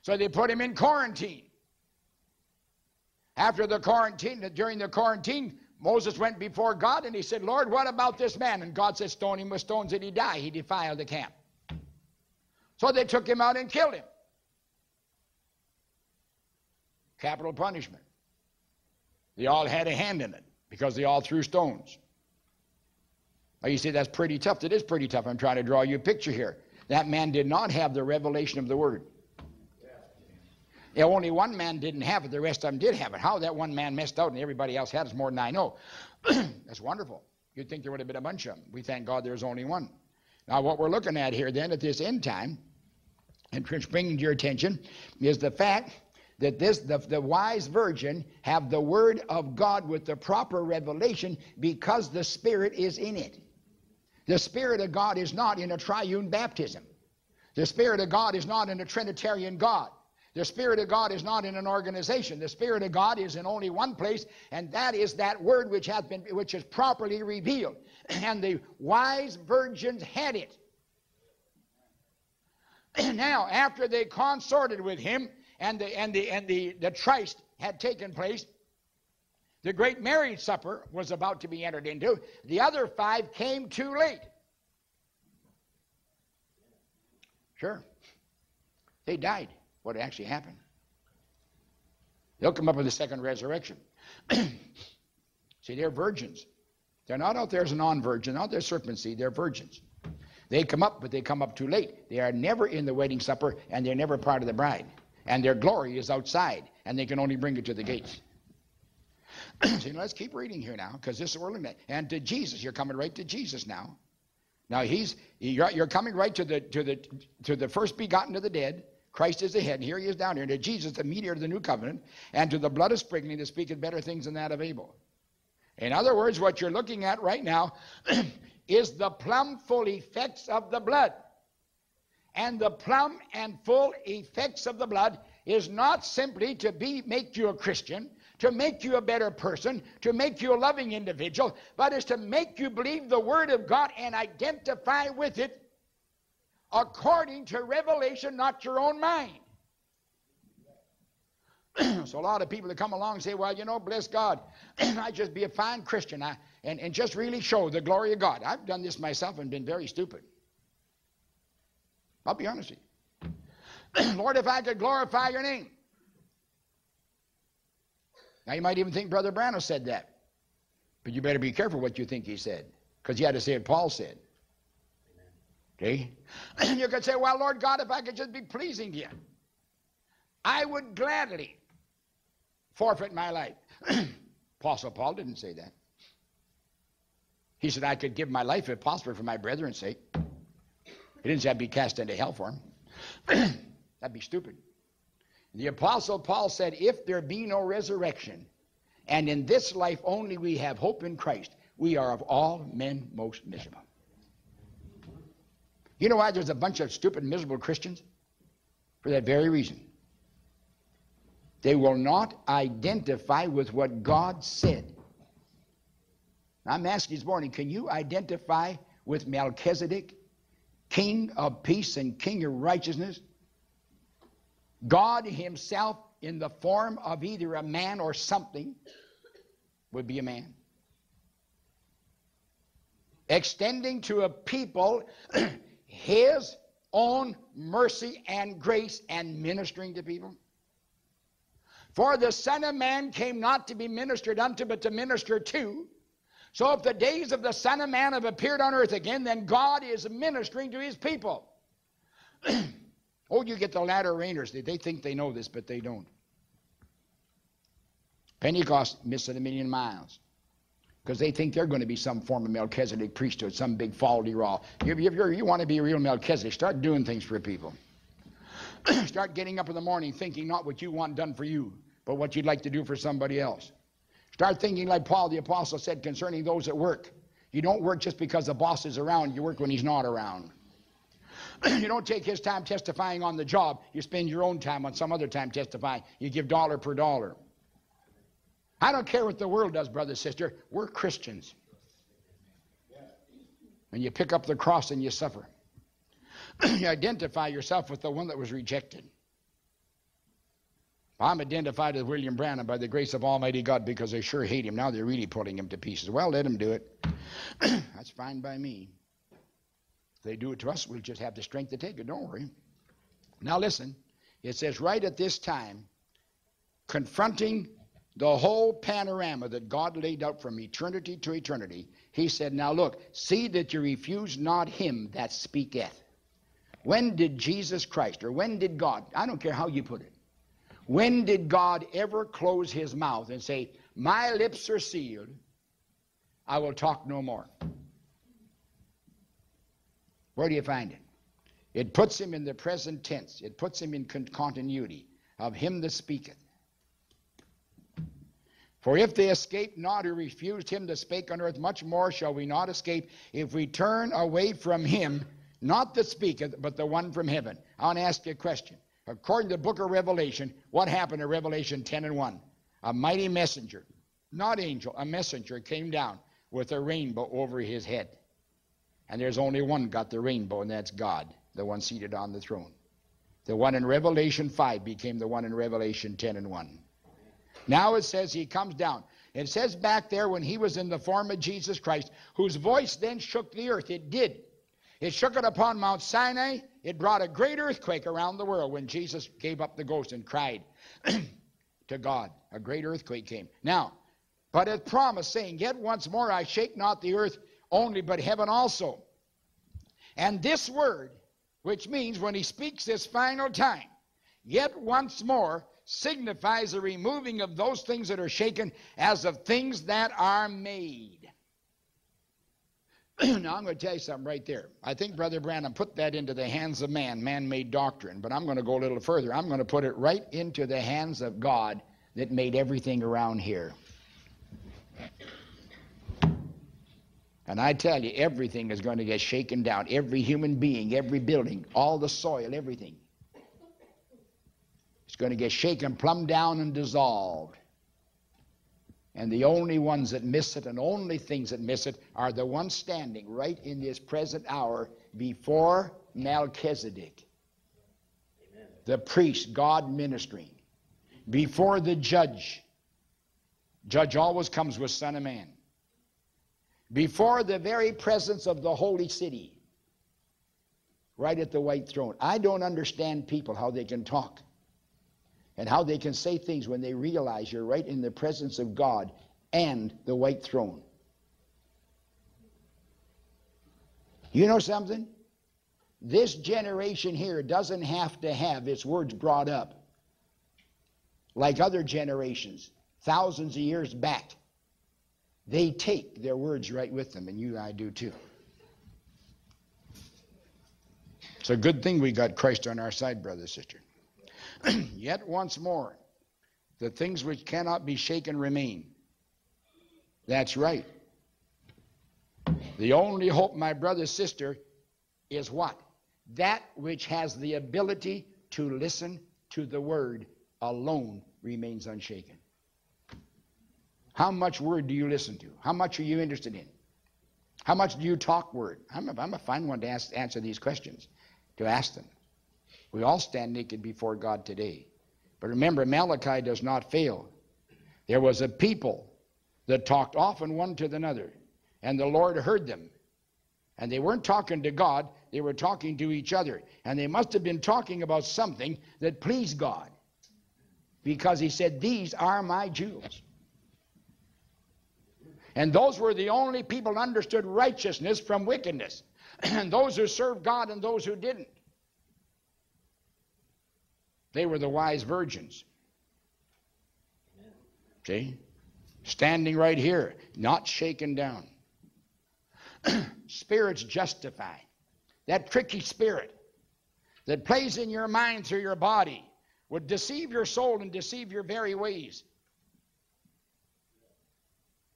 So they put him in quarantine. After the quarantine, during the quarantine, Moses went before God and he said, Lord, what about this man? And God said, Stone him with stones and he die. He defiled the camp. So they took him out and killed him. Capital punishment. They all had a hand in it because they all threw stones. Now you say that's pretty tough. That is pretty tough. I'm trying to draw you a picture here. That man did not have the revelation of the word. Yeah, only one man didn't have it. The rest of them did have it. How that one man missed out and everybody else had it is more than I know. That's wonderful. You'd think there would have been a bunch of them. We thank God there's only one. Now, what we're looking at here then at this end time, and bringing to your attention, is the fact that this the, the wise virgin have the word of God with the proper revelation because the Spirit is in it. The Spirit of God is not in a triune baptism. The Spirit of God is not in a Trinitarian God. The Spirit of God is not in an organization. The Spirit of God is in only one place, and that is that word which hath been which is properly revealed. And the wise virgins had it. now, after they consorted with him, and the and the and the, the tryst had taken place, the great marriage supper was about to be entered into. The other five came too late. Sure. They died what actually happened. They'll come up with the second resurrection. See, they're virgins. They're not out there as a non-virgin, not their serpent seed, they're virgins. They come up, but they come up too late. They are never in the wedding supper, and they're never part of the bride. And their glory is outside, and they can only bring it to the gates. Let's keep reading here now, because this is we're at. And to Jesus, you're coming right to Jesus now. Now he's you're, you're coming right to the to the to the first begotten of the dead, Christ is the head, and here he is down here. To Jesus, the mediator of the new covenant, and to the blood of sprinkling that speaketh better things than that of Abel. In other words, what you're looking at right now is the plumb full effects of the blood. And the plumb and full effects of the blood is not simply to be make you a Christian, to make you a better person, to make you a loving individual, but is to make you believe the Word of God and identify with it according to revelation, not your own mind. so a lot of people that come along and say, well, you know, bless God, I just be a fine Christian I, and, and just really show the glory of God. I've done this myself and been very stupid. I'll be honest with you. Lord, if I could glorify your name. Now you might even think Brother Branham said that. But you better be careful what you think he said. Because he had to say what Paul said. Okay? And you could say, well, Lord God, if I could just be pleasing to you, I would gladly forfeit my life. Apostle Paul didn't say that. He said, I could give my life if possible for my brethren's sake. He didn't say I'd be cast into hell for him. That'd be stupid. The Apostle Paul said, If there be no resurrection, and in this life only we have hope in Christ, we are of all men most miserable. You know why there's a bunch of stupid, miserable Christians? For that very reason. They will not identify with what God said. I'm asking this morning, can you identify with Melchizedek, king of peace and king of righteousness? God himself in the form of either a man or something would be a man. Extending to a people his own mercy and grace and ministering to people. For the Son of Man came not to be ministered unto, but to minister to. So if the days of the Son of Man have appeared on earth again, then God is ministering to his people. oh, you get the latter rainers. They think they know this, but they don't. Pentecost missing a million miles because they think they're going to be some form of Melchizedek priesthood, some big faulty raw. You, you, you want to be a real Melchizedek, start doing things for people. start getting up in the morning thinking not what you want done for you, but what you'd like to do for somebody else. Start thinking like Paul the Apostle said concerning those that work. You don't work just because the boss is around, you work when he's not around. you don't take his time testifying on the job, you spend your own time on some other time testifying. You give dollar per dollar. I don't care what the world does, brother, sister. We're Christians. And you pick up the cross and you suffer. you identify yourself with the one that was rejected. I'm identified with William Branham by the grace of Almighty God because they sure hate him. Now they're really pulling him to pieces. Well, let him do it. That's fine by me. If they do it to us, we'll just have the strength to take it. Don't worry. Now listen. It says right at this time, confronting the whole panorama that God laid out from eternity to eternity, he said, Now look, see that you refuse not him that speaketh. When did Jesus Christ, or when did God, I don't care how you put it, when did God ever close his mouth and say, My lips are sealed, I will talk no more? Where do you find it? It puts him in the present tense, it puts him in continuity of him that speaketh. For if they escaped not who refused him to speak on earth, much more shall we not escape if we turn away from him, not that speaketh, but the one from heaven. I want to ask you a question. According to the book of Revelation, what happened in Revelation 10 and 1? A mighty messenger, not angel, a messenger came down with a rainbow over his head. And there's only one got the rainbow, and that's God, the one seated on the throne. The one in Revelation 5 became the one in Revelation 10 and 1. Now it says he comes down. It says back there when he was in the form of Jesus Christ, whose voice then shook the earth. It did. It shook it upon Mount Sinai. It brought a great earthquake around the world when Jesus gave up the ghost and cried to God. A great earthquake came. Now, but it promised, saying, Yet once more I shake not the earth only, but heaven also. And this word, which means when he speaks this final time, yet once more signifies the removing of those things that are shaken as of things that are made. now, I'm going to tell you something right there. I think Brother Branham put that into the hands of man, man made doctrine, but I'm going to go a little further. I'm going to put it right into the hands of God that made everything around here. And I tell you, everything is going to get shaken down. Every human being, every building, all the soil, everything. Going to get shaken plumb down and dissolved. And the only ones that miss it and only things that miss it are the ones standing right in this present hour before Melchizedek. Amen. The priest, God ministering. Before the judge. Judge always comes with Son of Man. Before the very presence of the holy city. Right at the white throne. I don't understand people how they can talk and how they can say things when they realize you're right in the presence of God and the white throne. You know something? This generation here doesn't have to have its words brought up like other generations, thousands of years back. They take their words right with them, and you and I do too. It's a good thing we got Christ on our side, brother, sister. Yet once more, the things which cannot be shaken remain. That's right. The only hope, my brother, sister, is what? That which has the ability to listen to the word alone remains unshaken. How much word do you listen to? How much are you interested in? How much do you talk word? I'm a, fine one to ask, answer these questions, to ask them. We all stand naked before God today. But remember, Malachi does not fail. There was a people that talked often one to another, and the Lord heard them. And they weren't talking to God, they were talking to each other. And they must have been talking about something that pleased God. Because he said, These are my jewels. And those were the only people understood righteousness from wickedness. and those who served God and those who didn't. They were the wise virgins. See? Standing right here, not shaken down. Spirits justify. That tricky spirit that plays in your mind through your body would deceive your soul and deceive your very ways.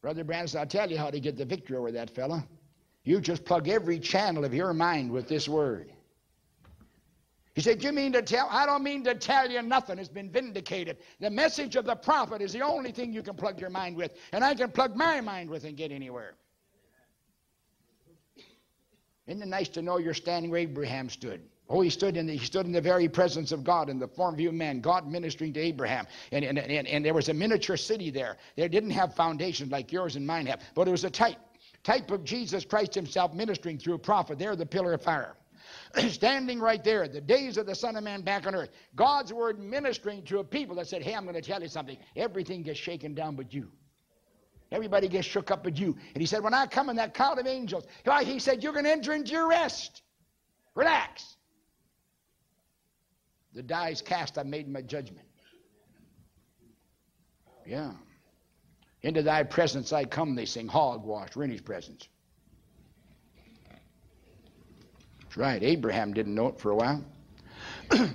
Brother Branham, I'll tell you how to get the victory over that fella. You just plug every channel of your mind with this word. He said, You mean to tell? I don't mean to tell you nothing It's been vindicated. The message of the prophet is the only thing you can plug your mind with, and I can plug my mind with and get anywhere. Isn't it nice to know you're standing where Abraham stood? Oh, he stood in the, he stood in the very presence of God in the form of a man, God ministering to Abraham. And, and, and, and there was a miniature city there. They didn't have foundations like yours and mine have, but it was a type, type of Jesus Christ himself ministering through a prophet. There, the pillar of fire. Standing right there, the days of the Son of Man back on earth. God's word ministering to a people that said, Hey, I'm going to tell you something. Everything gets shaken down but you. Everybody gets shook up but you. And he said, When I come in that cloud of angels, he said, You're going to enter into your rest. Relax. The die is cast, I made my judgment. Yeah. Into thy presence I come, they sing hogwash, Rennie's presence. That's right. Abraham didn't know it for a while.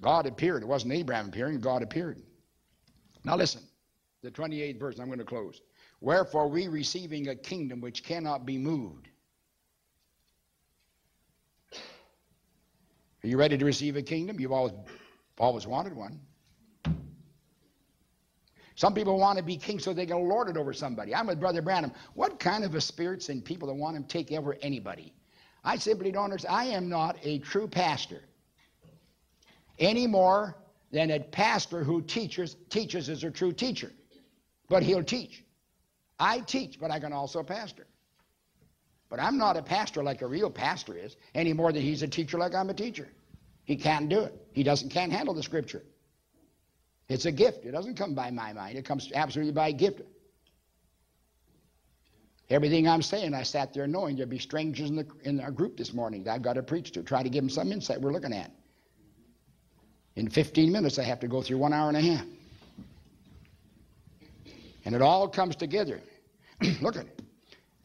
God appeared. It wasn't Abraham appearing, God appeared. Now listen, the 28th verse, I'm going to close. Wherefore we receiving a kingdom which cannot be moved Are you ready to receive a kingdom? You've always, always wanted one. Some people want to be king so they can lord it over somebody. I'm with Brother Branham. What kind of a spirit's in people that want to take over anybody? I simply don't understand. I am not a true pastor any more than a pastor who teaches teaches is a true teacher. But he'll teach. I teach, but I can also pastor. But I'm not a pastor like a real pastor is, any more than he's a teacher like I'm a teacher. He can't do it. He doesn't can't handle the scripture. It's a gift. It doesn't come by my mind. It comes absolutely by gift. Everything I'm saying, I sat there knowing there'd be strangers in, the, in our group this morning that I've got to preach to, try to give them some insight we're looking at. In 15 minutes, I have to go through one hour and a half. And it all comes together. Look at it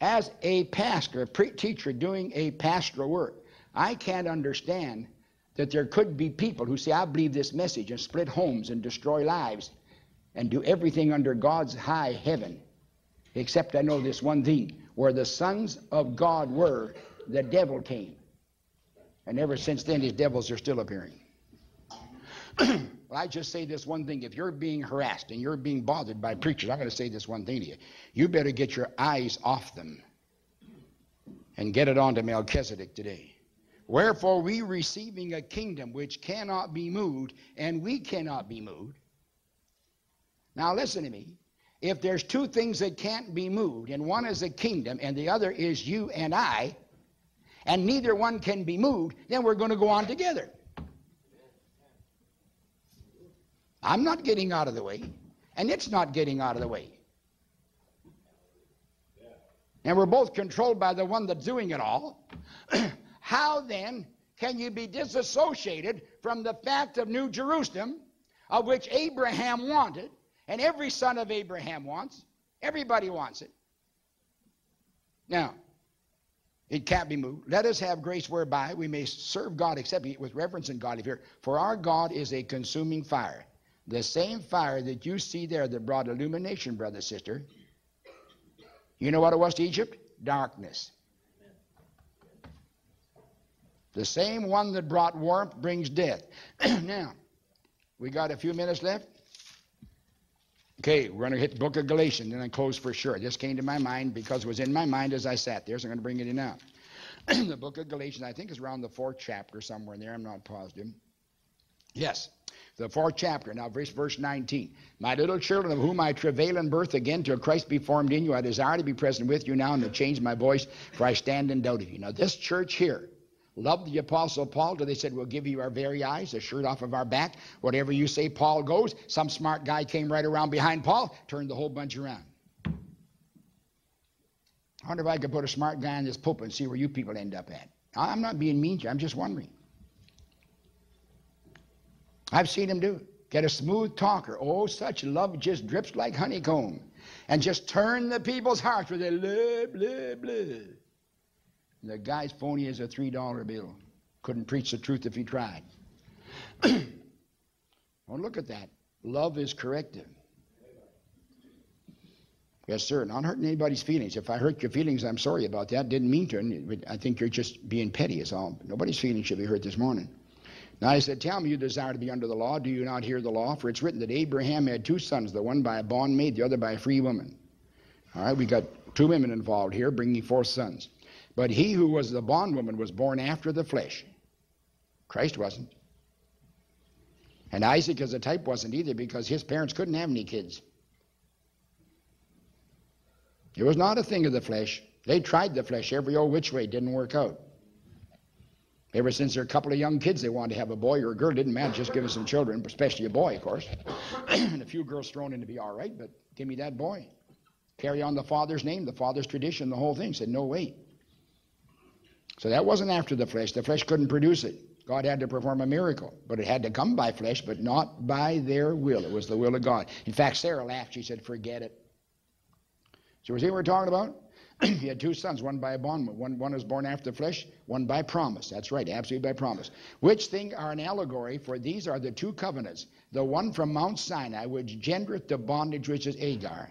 as a pastor, a pre- teacher doing a pastoral work, I can't understand that there could be people who say, I believe this message and split homes and destroy lives and do everything under God's high heaven. Except I know this one thing where the sons of God were, the devil came. And ever since then, his devils are still appearing. well, I just say this one thing. If you're being harassed and you're being bothered by preachers, I'm going to say this one thing to you. You better get your eyes off them and get it on to Melchizedek today. Wherefore, we receiving a kingdom which cannot be moved, and we cannot be moved. Now, listen to me. If there's two things that can't be moved, and one is a kingdom, and the other is you and I, and neither one can be moved, then we're going to go on together. I'm not getting out of the way, and it's not getting out of the way. And we're both controlled by the one that's doing it all. How then can you be disassociated from the fact of New Jerusalem, of which Abraham wanted, and every son of Abraham wants? Everybody wants it. Now, it can't be moved. Let us have grace whereby we may serve God, accepting it with reverence and godly fear. For our God is a consuming fire. The same fire that you see there that brought illumination, brother, sister. You know what it was to Egypt? Darkness. The same one that brought warmth brings death. now, we got a few minutes left. Okay, we're going to hit the book of Galatians and then close for sure. This came to my mind because it was in my mind as I sat there, so I'm going to bring it in now. the book of Galatians, I think is around the fourth chapter somewhere in there. I'm not positive. Yes, the fourth chapter. Now, verse, verse 19. My little children, of whom I travail in birth again till Christ be formed in you, I desire to be present with you now and to change my voice, for I stand in doubt of you. Now, this church here loved the Apostle Paul till they said, We'll give you our very eyes, a shirt off of our back. Whatever you say, Paul goes. Some smart guy came right around behind Paul, turned the whole bunch around. I wonder if I could put a smart guy in this pulpit and see where you people end up at. I'm not being mean to you, I'm just wondering. I've seen him do it. Get a smooth talker. Oh, such love just drips like honeycomb. And just turn the people's hearts with a blah, blah, blah. The guy's phony as a $3 bill. Couldn't preach the truth if he tried. well, look at that. Love is corrective. Yes, sir. Not hurting anybody's feelings. If I hurt your feelings, I'm sorry about that. Didn't mean to. I think you're just being petty, is all. Nobody's feelings should be hurt this morning. Now I said, Tell me, you desire to be under the law. Do you not hear the law? For it's written that Abraham had two sons, the one by a bondmaid, the other by a free woman. All right, we got two women involved here, bringing forth sons. But he who was the bondwoman was born after the flesh. Christ wasn't. And Isaac, as a type, wasn't either because his parents couldn't have any kids. It was not a thing of the flesh. They tried the flesh every old which way, didn't work out. Ever since they're a couple of young kids, they wanted to have a boy or a girl. Didn't matter, just give us some children, especially a boy, of course. and a few girls thrown in to be all right, but give me that boy. Carry on the father's name, the father's tradition, the whole thing. Said, no way. So that wasn't after the flesh. The flesh couldn't produce it. God had to perform a miracle, but it had to come by flesh, but not by their will. It was the will of God. In fact, Sarah laughed. She said, forget it. So see what we're talking about? he had two sons, one by a bondman. One, one was born after the flesh, one by promise. That's right, absolutely by promise. Which thing are an allegory, for these are the two covenants. The one from Mount Sinai, which gendereth the bondage which is Agar.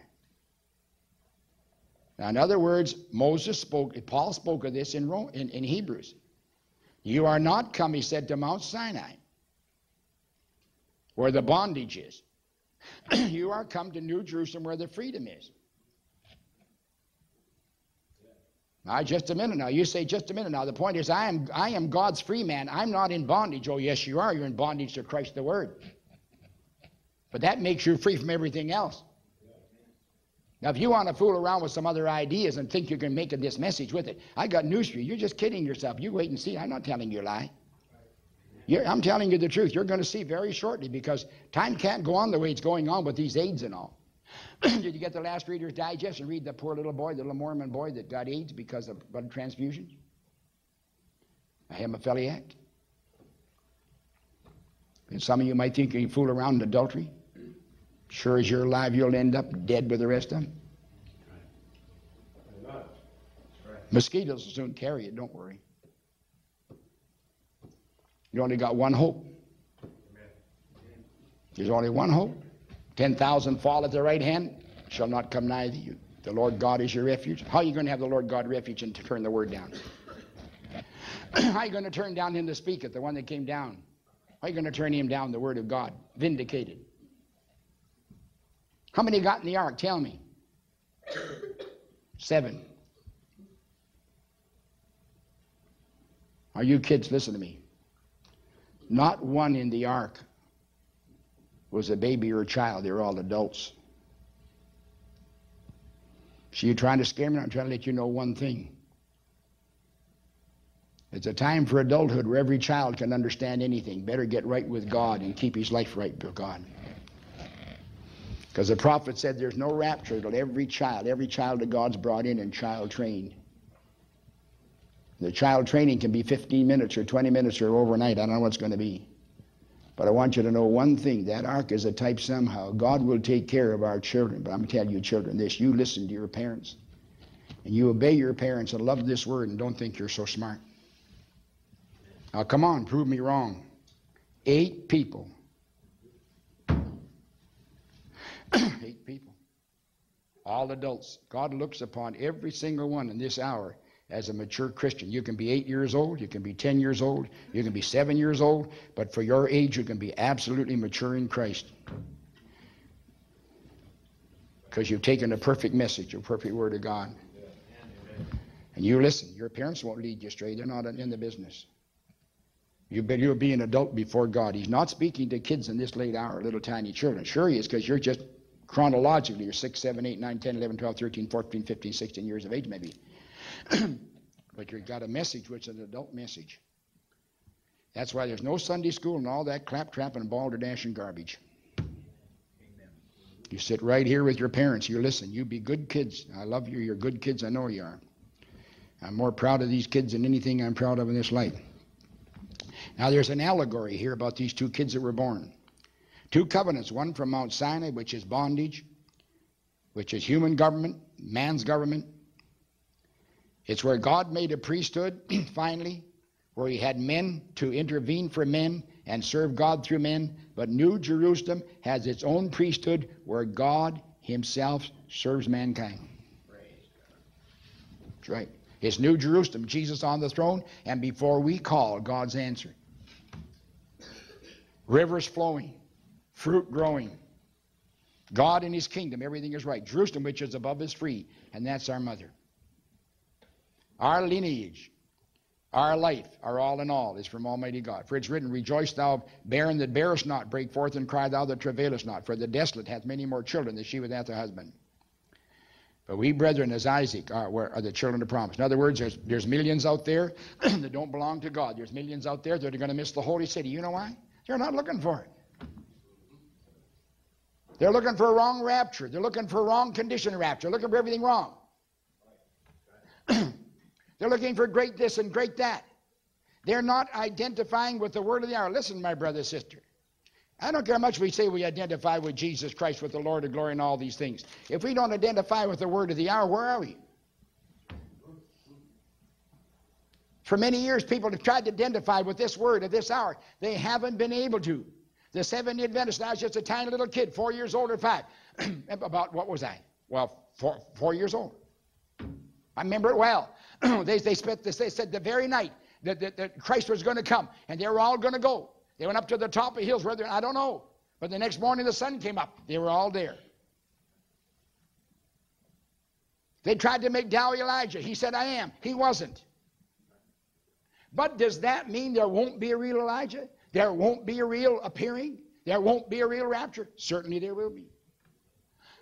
Now, in other words, Moses spoke, Paul spoke of this in, Rome, in, in Hebrews. You are not come, he said, to Mount Sinai, where the bondage is. you are come to New Jerusalem, where the freedom is. Now, just a minute now. You say just a minute now. The point is, I am, I am God's free man. I'm not in bondage. Oh, yes, you are. You're in bondage to Christ the Word. But that makes you free from everything else. Now, if you want to fool around with some other ideas and think you can make this message with it, I got news for you. You're just kidding yourself. You wait and see. I'm not telling you a lie. You're, I'm telling you the truth. You're going to see very shortly because time can't go on the way it's going on with these AIDS and all. Did you get the last Reader's Digest and read the poor little boy, the little Mormon boy that got AIDS because of blood transfusions? A hemophiliac. And some of you might think you can fool around in adultery. Sure as you're alive, you'll end up dead with the rest of them. Mosquitoes will soon carry it, don't worry. You only got one hope. There's only one hope. 10,000 fall at the right hand, shall not come nigh thee. The Lord God is your refuge. How are you going to have the Lord God refuge and to turn the word down? How are you going to turn down him to speak it, the one that came down? How are you going to turn him down, the word of God? Vindicated. How many got in the ark? Tell me. Seven. Are you kids, listen to me. Not one in the ark was a baby or a child. They were all adults. So you're trying to scare me? I'm trying to let you know one thing. It's a time for adulthood where every child can understand anything. Better get right with God and keep his life right with God. Because the prophet said there's no rapture till every child, every child of God's brought in and child trained. The child training can be 15 minutes or 20 minutes or overnight. I don't know what's going to be. But I want you to know one thing that ark is a type somehow. God will take care of our children. But I'm telling you, children, this you listen to your parents. And you obey your parents and love this word and don't think you're so smart. Now, come on, prove me wrong. Eight people. Eight people. All adults. God looks upon every single one in this hour as a mature Christian. You can be eight years old, you can be 10 years old, you can be seven years old, but for your age, you can be absolutely mature in Christ. Because you've taken a perfect message, a perfect word of God. And you listen. Your parents won't lead you astray. They're not in the business. You better you'll be an adult before God. He's not speaking to kids in this late hour, little tiny children. Sure he is, because you're just chronologically, you're 6, 7, 8, 9, 10, 11, 12, 13, 14, 15, 16 years of age maybe. but you've got a message which is an adult message. That's why there's no Sunday school and all that claptrap and balderdash and garbage. Amen. You sit right here with your parents. You listen. You be good kids. I love you. You're good kids. I know you are. I'm more proud of these kids than anything I'm proud of in this life. Now, there's an allegory here about these two kids that were born. Two covenants, one from Mount Sinai, which is bondage, which is human government, man's government. It's where God made a priesthood, finally, where he had men to intervene for men and serve God through men. But New Jerusalem has its own priesthood where God himself serves mankind. That's right. It's New Jerusalem, Jesus on the throne, and before we call, God's answer. Rivers flowing, fruit growing. God in his kingdom, everything is right. Jerusalem, which is above, is free, and that's our mother. Our lineage, our life, our all in all, is from Almighty God. For it's written, Rejoice thou, barren that bearest not, break forth and cry thou that travailest not. For the desolate hath many more children than she hath a husband. But we, brethren, as Isaac, are, are, the children of promise. In other words, there's, there's millions out there that don't belong to God. There's millions out there that are going to miss the holy city. You know why? They're not looking for it. They're looking for a wrong rapture. They're looking for a wrong condition of rapture. They're looking for everything wrong. They're looking for great this and great that. They're not identifying with the word of the hour. Listen, my brother, sister. I don't care how much we say we identify with Jesus Christ, with the Lord of glory, and all these things. If we don't identify with the word of the hour, where are we? For many years, people have tried to identify with this word of this hour. They haven't been able to. The Seventh Adventist, I was just a tiny little kid, four years old or five. About what was I? Well, four, four years old. I remember it well. they, they, spent this, they said the very night that, that, that Christ was going to come, and they were all going to go. They went up to the top of hills. Whether I don't know, but the next morning the sun came up. They were all there. They tried to make Dowie Elijah. He said, "I am." He wasn't. But does that mean there won't be a real Elijah? There won't be a real appearing? There won't be a real rapture? Certainly there will be.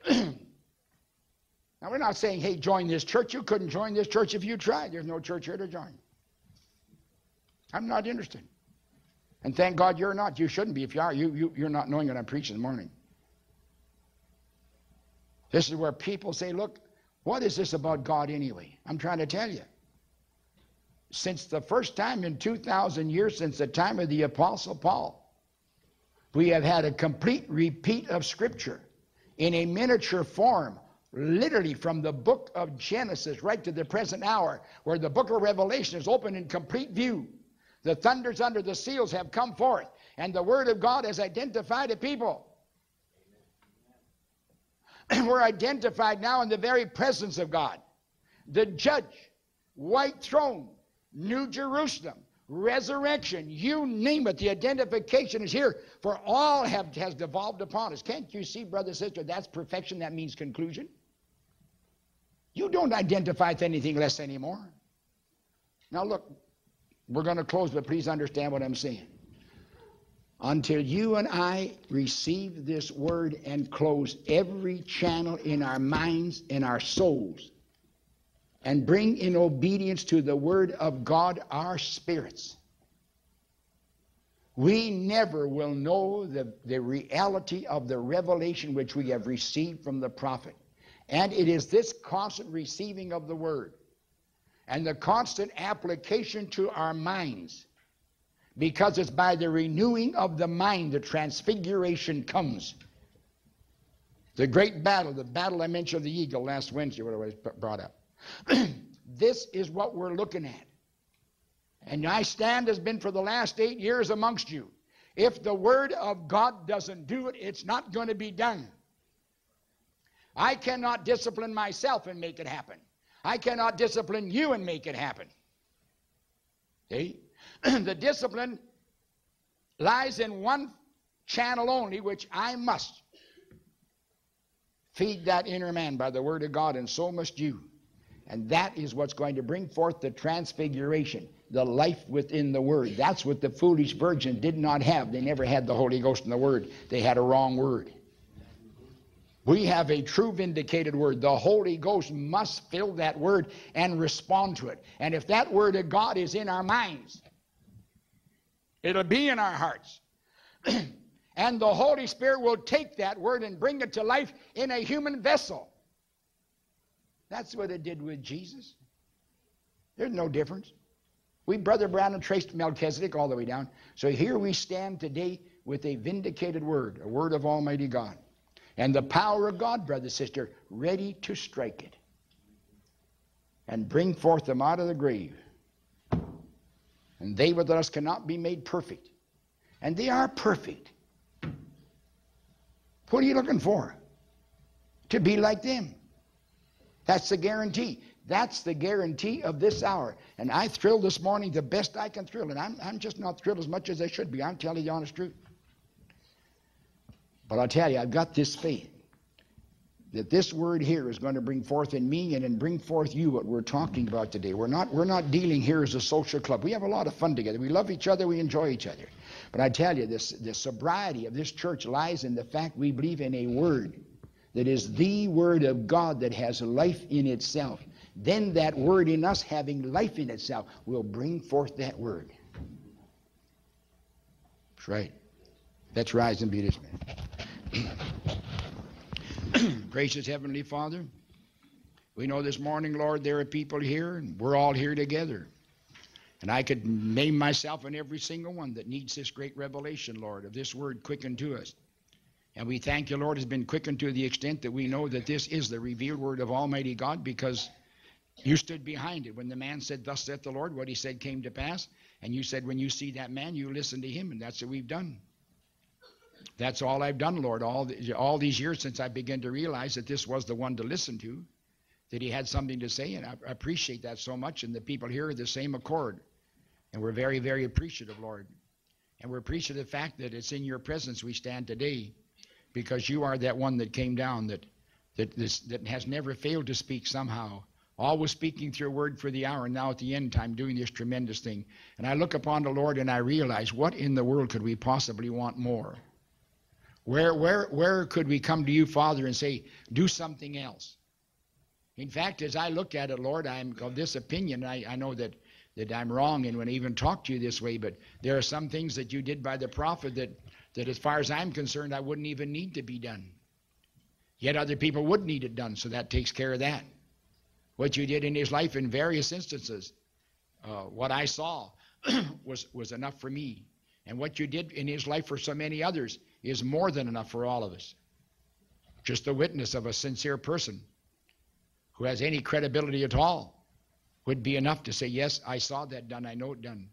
now, we're not saying, hey, join this church. You couldn't join this church if you tried. There's no church here to join. I'm not interested. And thank God you're not. You shouldn't be. If you are, you, you, you're not knowing what I'm preaching in the morning. This is where people say, look, what is this about God anyway? I'm trying to tell you since the first time in 2,000 years, since the time of the Apostle Paul, we have had a complete repeat of Scripture in a miniature form, literally from the book of Genesis right to the present hour, where the book of Revelation is open in complete view. The thunders under the seals have come forth, and the Word of God has identified a people. And we're identified now in the very presence of God. The judge, white throne, New Jerusalem, resurrection, you name it, the identification is here. For all have, has devolved upon us. Can't you see, brother, sister, that's perfection, that means conclusion? You don't identify with anything less anymore. Now, look, we're going to close, but please understand what I'm saying. Until you and I receive this word and close every channel in our minds and our souls and bring in obedience to the word of God our spirits, we never will know the, the reality of the revelation which we have received from the prophet. And it is this constant receiving of the word and the constant application to our minds, because it's by the renewing of the mind the transfiguration comes. The great battle, the battle I mentioned of the eagle last Wednesday, what I brought up. this is what we're looking at. And I stand has been for the last eight years amongst you. If the Word of God doesn't do it, it's not going to be done. I cannot discipline myself and make it happen. I cannot discipline you and make it happen. See? the discipline lies in one channel only, which I must Feed that inner man by the word of God, and so must you. And that is what's going to bring forth the transfiguration, the life within the Word. That's what the foolish virgin did not have. They never had the Holy Ghost in the Word, they had a wrong Word. We have a true vindicated Word. The Holy Ghost must fill that Word and respond to it. And if that Word of God is in our minds, it'll be in our hearts. and the Holy Spirit will take that Word and bring it to life in a human vessel. That's what it did with Jesus. There's no difference. We, Brother Brown, traced Melchizedek all the way down. So here we stand today with a vindicated word, a word of Almighty God. And the power of God, brother, sister, ready to strike it and bring forth them out of the grave. And they with us cannot be made perfect. And they are perfect. What are you looking for? To be like them. That's the guarantee. That's the guarantee of this hour. And I thrilled this morning the best I can thrill. And I'm, I'm just not thrilled as much as I should be. I'm telling you the honest truth. But I'll tell you, I've got this faith that this word here is going to bring forth in me and then bring forth you what we're talking about today. We're not, we're not dealing here as a social club. We have a lot of fun together. We love each other. We enjoy each other. But I tell you, this, the sobriety of this church lies in the fact we believe in a word that is the Word of God that has life in itself, then that Word in us having life in itself will bring forth that Word. That's right. Let's rise and be dismissed. Gracious Heavenly Father, we know this morning, Lord, there are people here, and we're all here together. And I could name myself and every single one that needs this great revelation, Lord, of this word quickened to us. And we thank you, Lord, has been quickened to the extent that we know that this is the revealed word of Almighty God because you stood behind it. When the man said, Thus saith the Lord, what he said came to pass. And you said, When you see that man, you listen to him. And that's what we've done. That's all I've done, Lord, all, the, all these years since I began to realize that this was the one to listen to, that he had something to say. And I appreciate that so much. And the people here are the same accord. And we're very, very appreciative, Lord. And we're appreciative of the fact that it's in your presence we stand today because you are that one that came down that that this, that has never failed to speak somehow. Always speaking through a word for the hour and now at the end time doing this tremendous thing. And i look upon the lord and i realize what in the world could we possibly want more? Where where where could we come to you father and say do something else in fact as i look at it lord i'm of this opinion. I, I know that that i'm wrong and when i even talk to you this way but there are some things that you did by the prophet that that as far as I'm concerned, I wouldn't even need to be done. Yet other people would need it done, so that takes care of that. What you did in his life in various instances, uh, what I saw was, was enough for me. And what you did in his life for so many others is more than enough for all of us. Just the witness of a sincere person who has any credibility at all would be enough to say, Yes, I saw that done, I know it done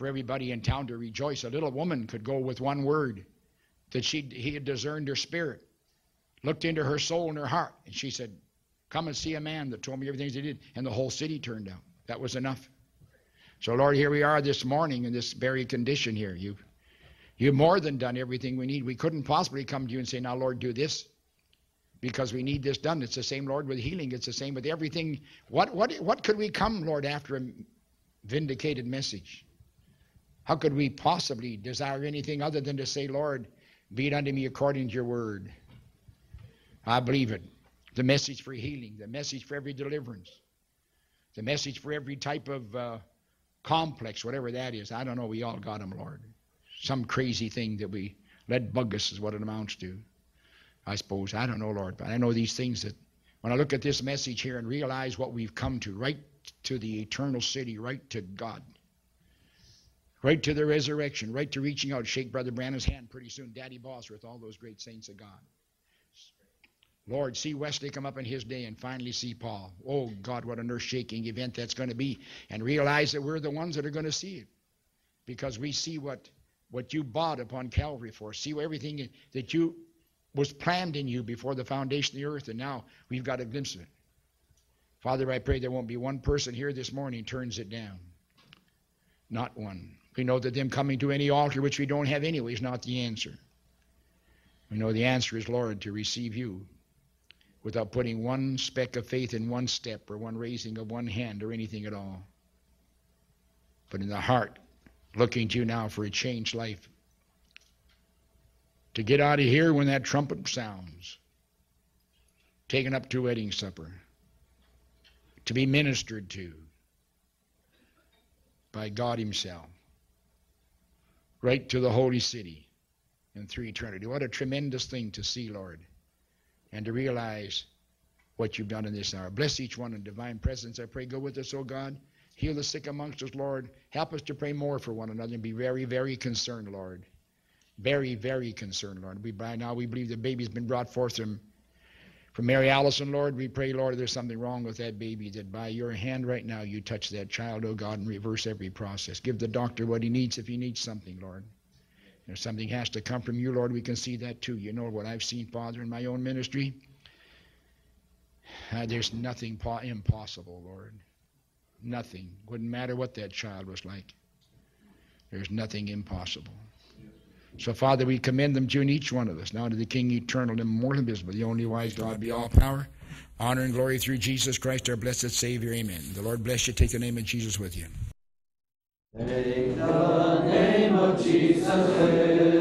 for everybody in town to rejoice. A little woman could go with one word that she he had discerned her spirit, looked into her soul and her heart, and she said, "Come and see a man that told me everything he did," and the whole city turned out. That was enough. So Lord, here we are this morning in this very condition here. You you've more than done everything we need. We couldn't possibly come to you and say, "Now, Lord, do this." Because we need this done. It's the same, Lord, with healing. It's the same with everything. What what what could we come, Lord, after a vindicated message? How could we possibly desire anything other than to say, Lord, be it unto me according to your word? I believe it. The message for healing, the message for every deliverance, the message for every type of uh, complex, whatever that is. I don't know. We all got them, Lord. Some crazy thing that we let bug us is what it amounts to. I suppose. I don't know, Lord, but I know these things that when I look at this message here and realize what we've come to, right to the eternal city, right to God right to the resurrection, right to reaching out, shake Brother Branham's hand pretty soon, Daddy Bosworth, all those great saints of God. Lord, see Wesley come up in his day and finally see Paul. Oh, God, what an earth shaking event that's going to be. And realize that we're the ones that are going to see it because we see what, what you bought upon Calvary for. See everything that you was planned in you before the foundation of the earth, and now we've got a glimpse of it. Father, I pray there won't be one person here this morning turns it down. Not one. We know that them coming to any altar, which we don't have anyway, is not the answer. We know the answer is, Lord, to receive you without putting one speck of faith in one step or one raising of one hand or anything at all. But in the heart, looking to you now for a changed life. To get out of here when that trumpet sounds. Taken up to wedding supper. To be ministered to by God Himself. Right to the holy city and through eternity. What a tremendous thing to see, Lord and to realize what you've done in this hour. Bless each one in divine presence. I pray, go with us, O God. Heal the sick amongst us, Lord. Help us to pray more for one another and be very, very concerned, Lord. Very, very concerned, Lord. We by now we believe the baby's been brought forth from from Mary Allison, Lord. We pray, Lord, there's something wrong with that baby. That by your hand right now you touch that child, oh God, and reverse every process. Give the doctor what he needs if he needs something, Lord. If something has to come from you, Lord, we can see that too. You know what I've seen, Father, in my own ministry. Uh, there's nothing po- impossible, Lord. Nothing. Wouldn't matter what that child was like. There's nothing impossible. So, Father, we commend them to you each one of us. Now to the King, eternal and immortal, invisible, the only wise God, be all power, honor, and glory through Jesus Christ, our blessed Savior. Amen. The Lord bless you. Take the name of Jesus with you. Take the name of Jesus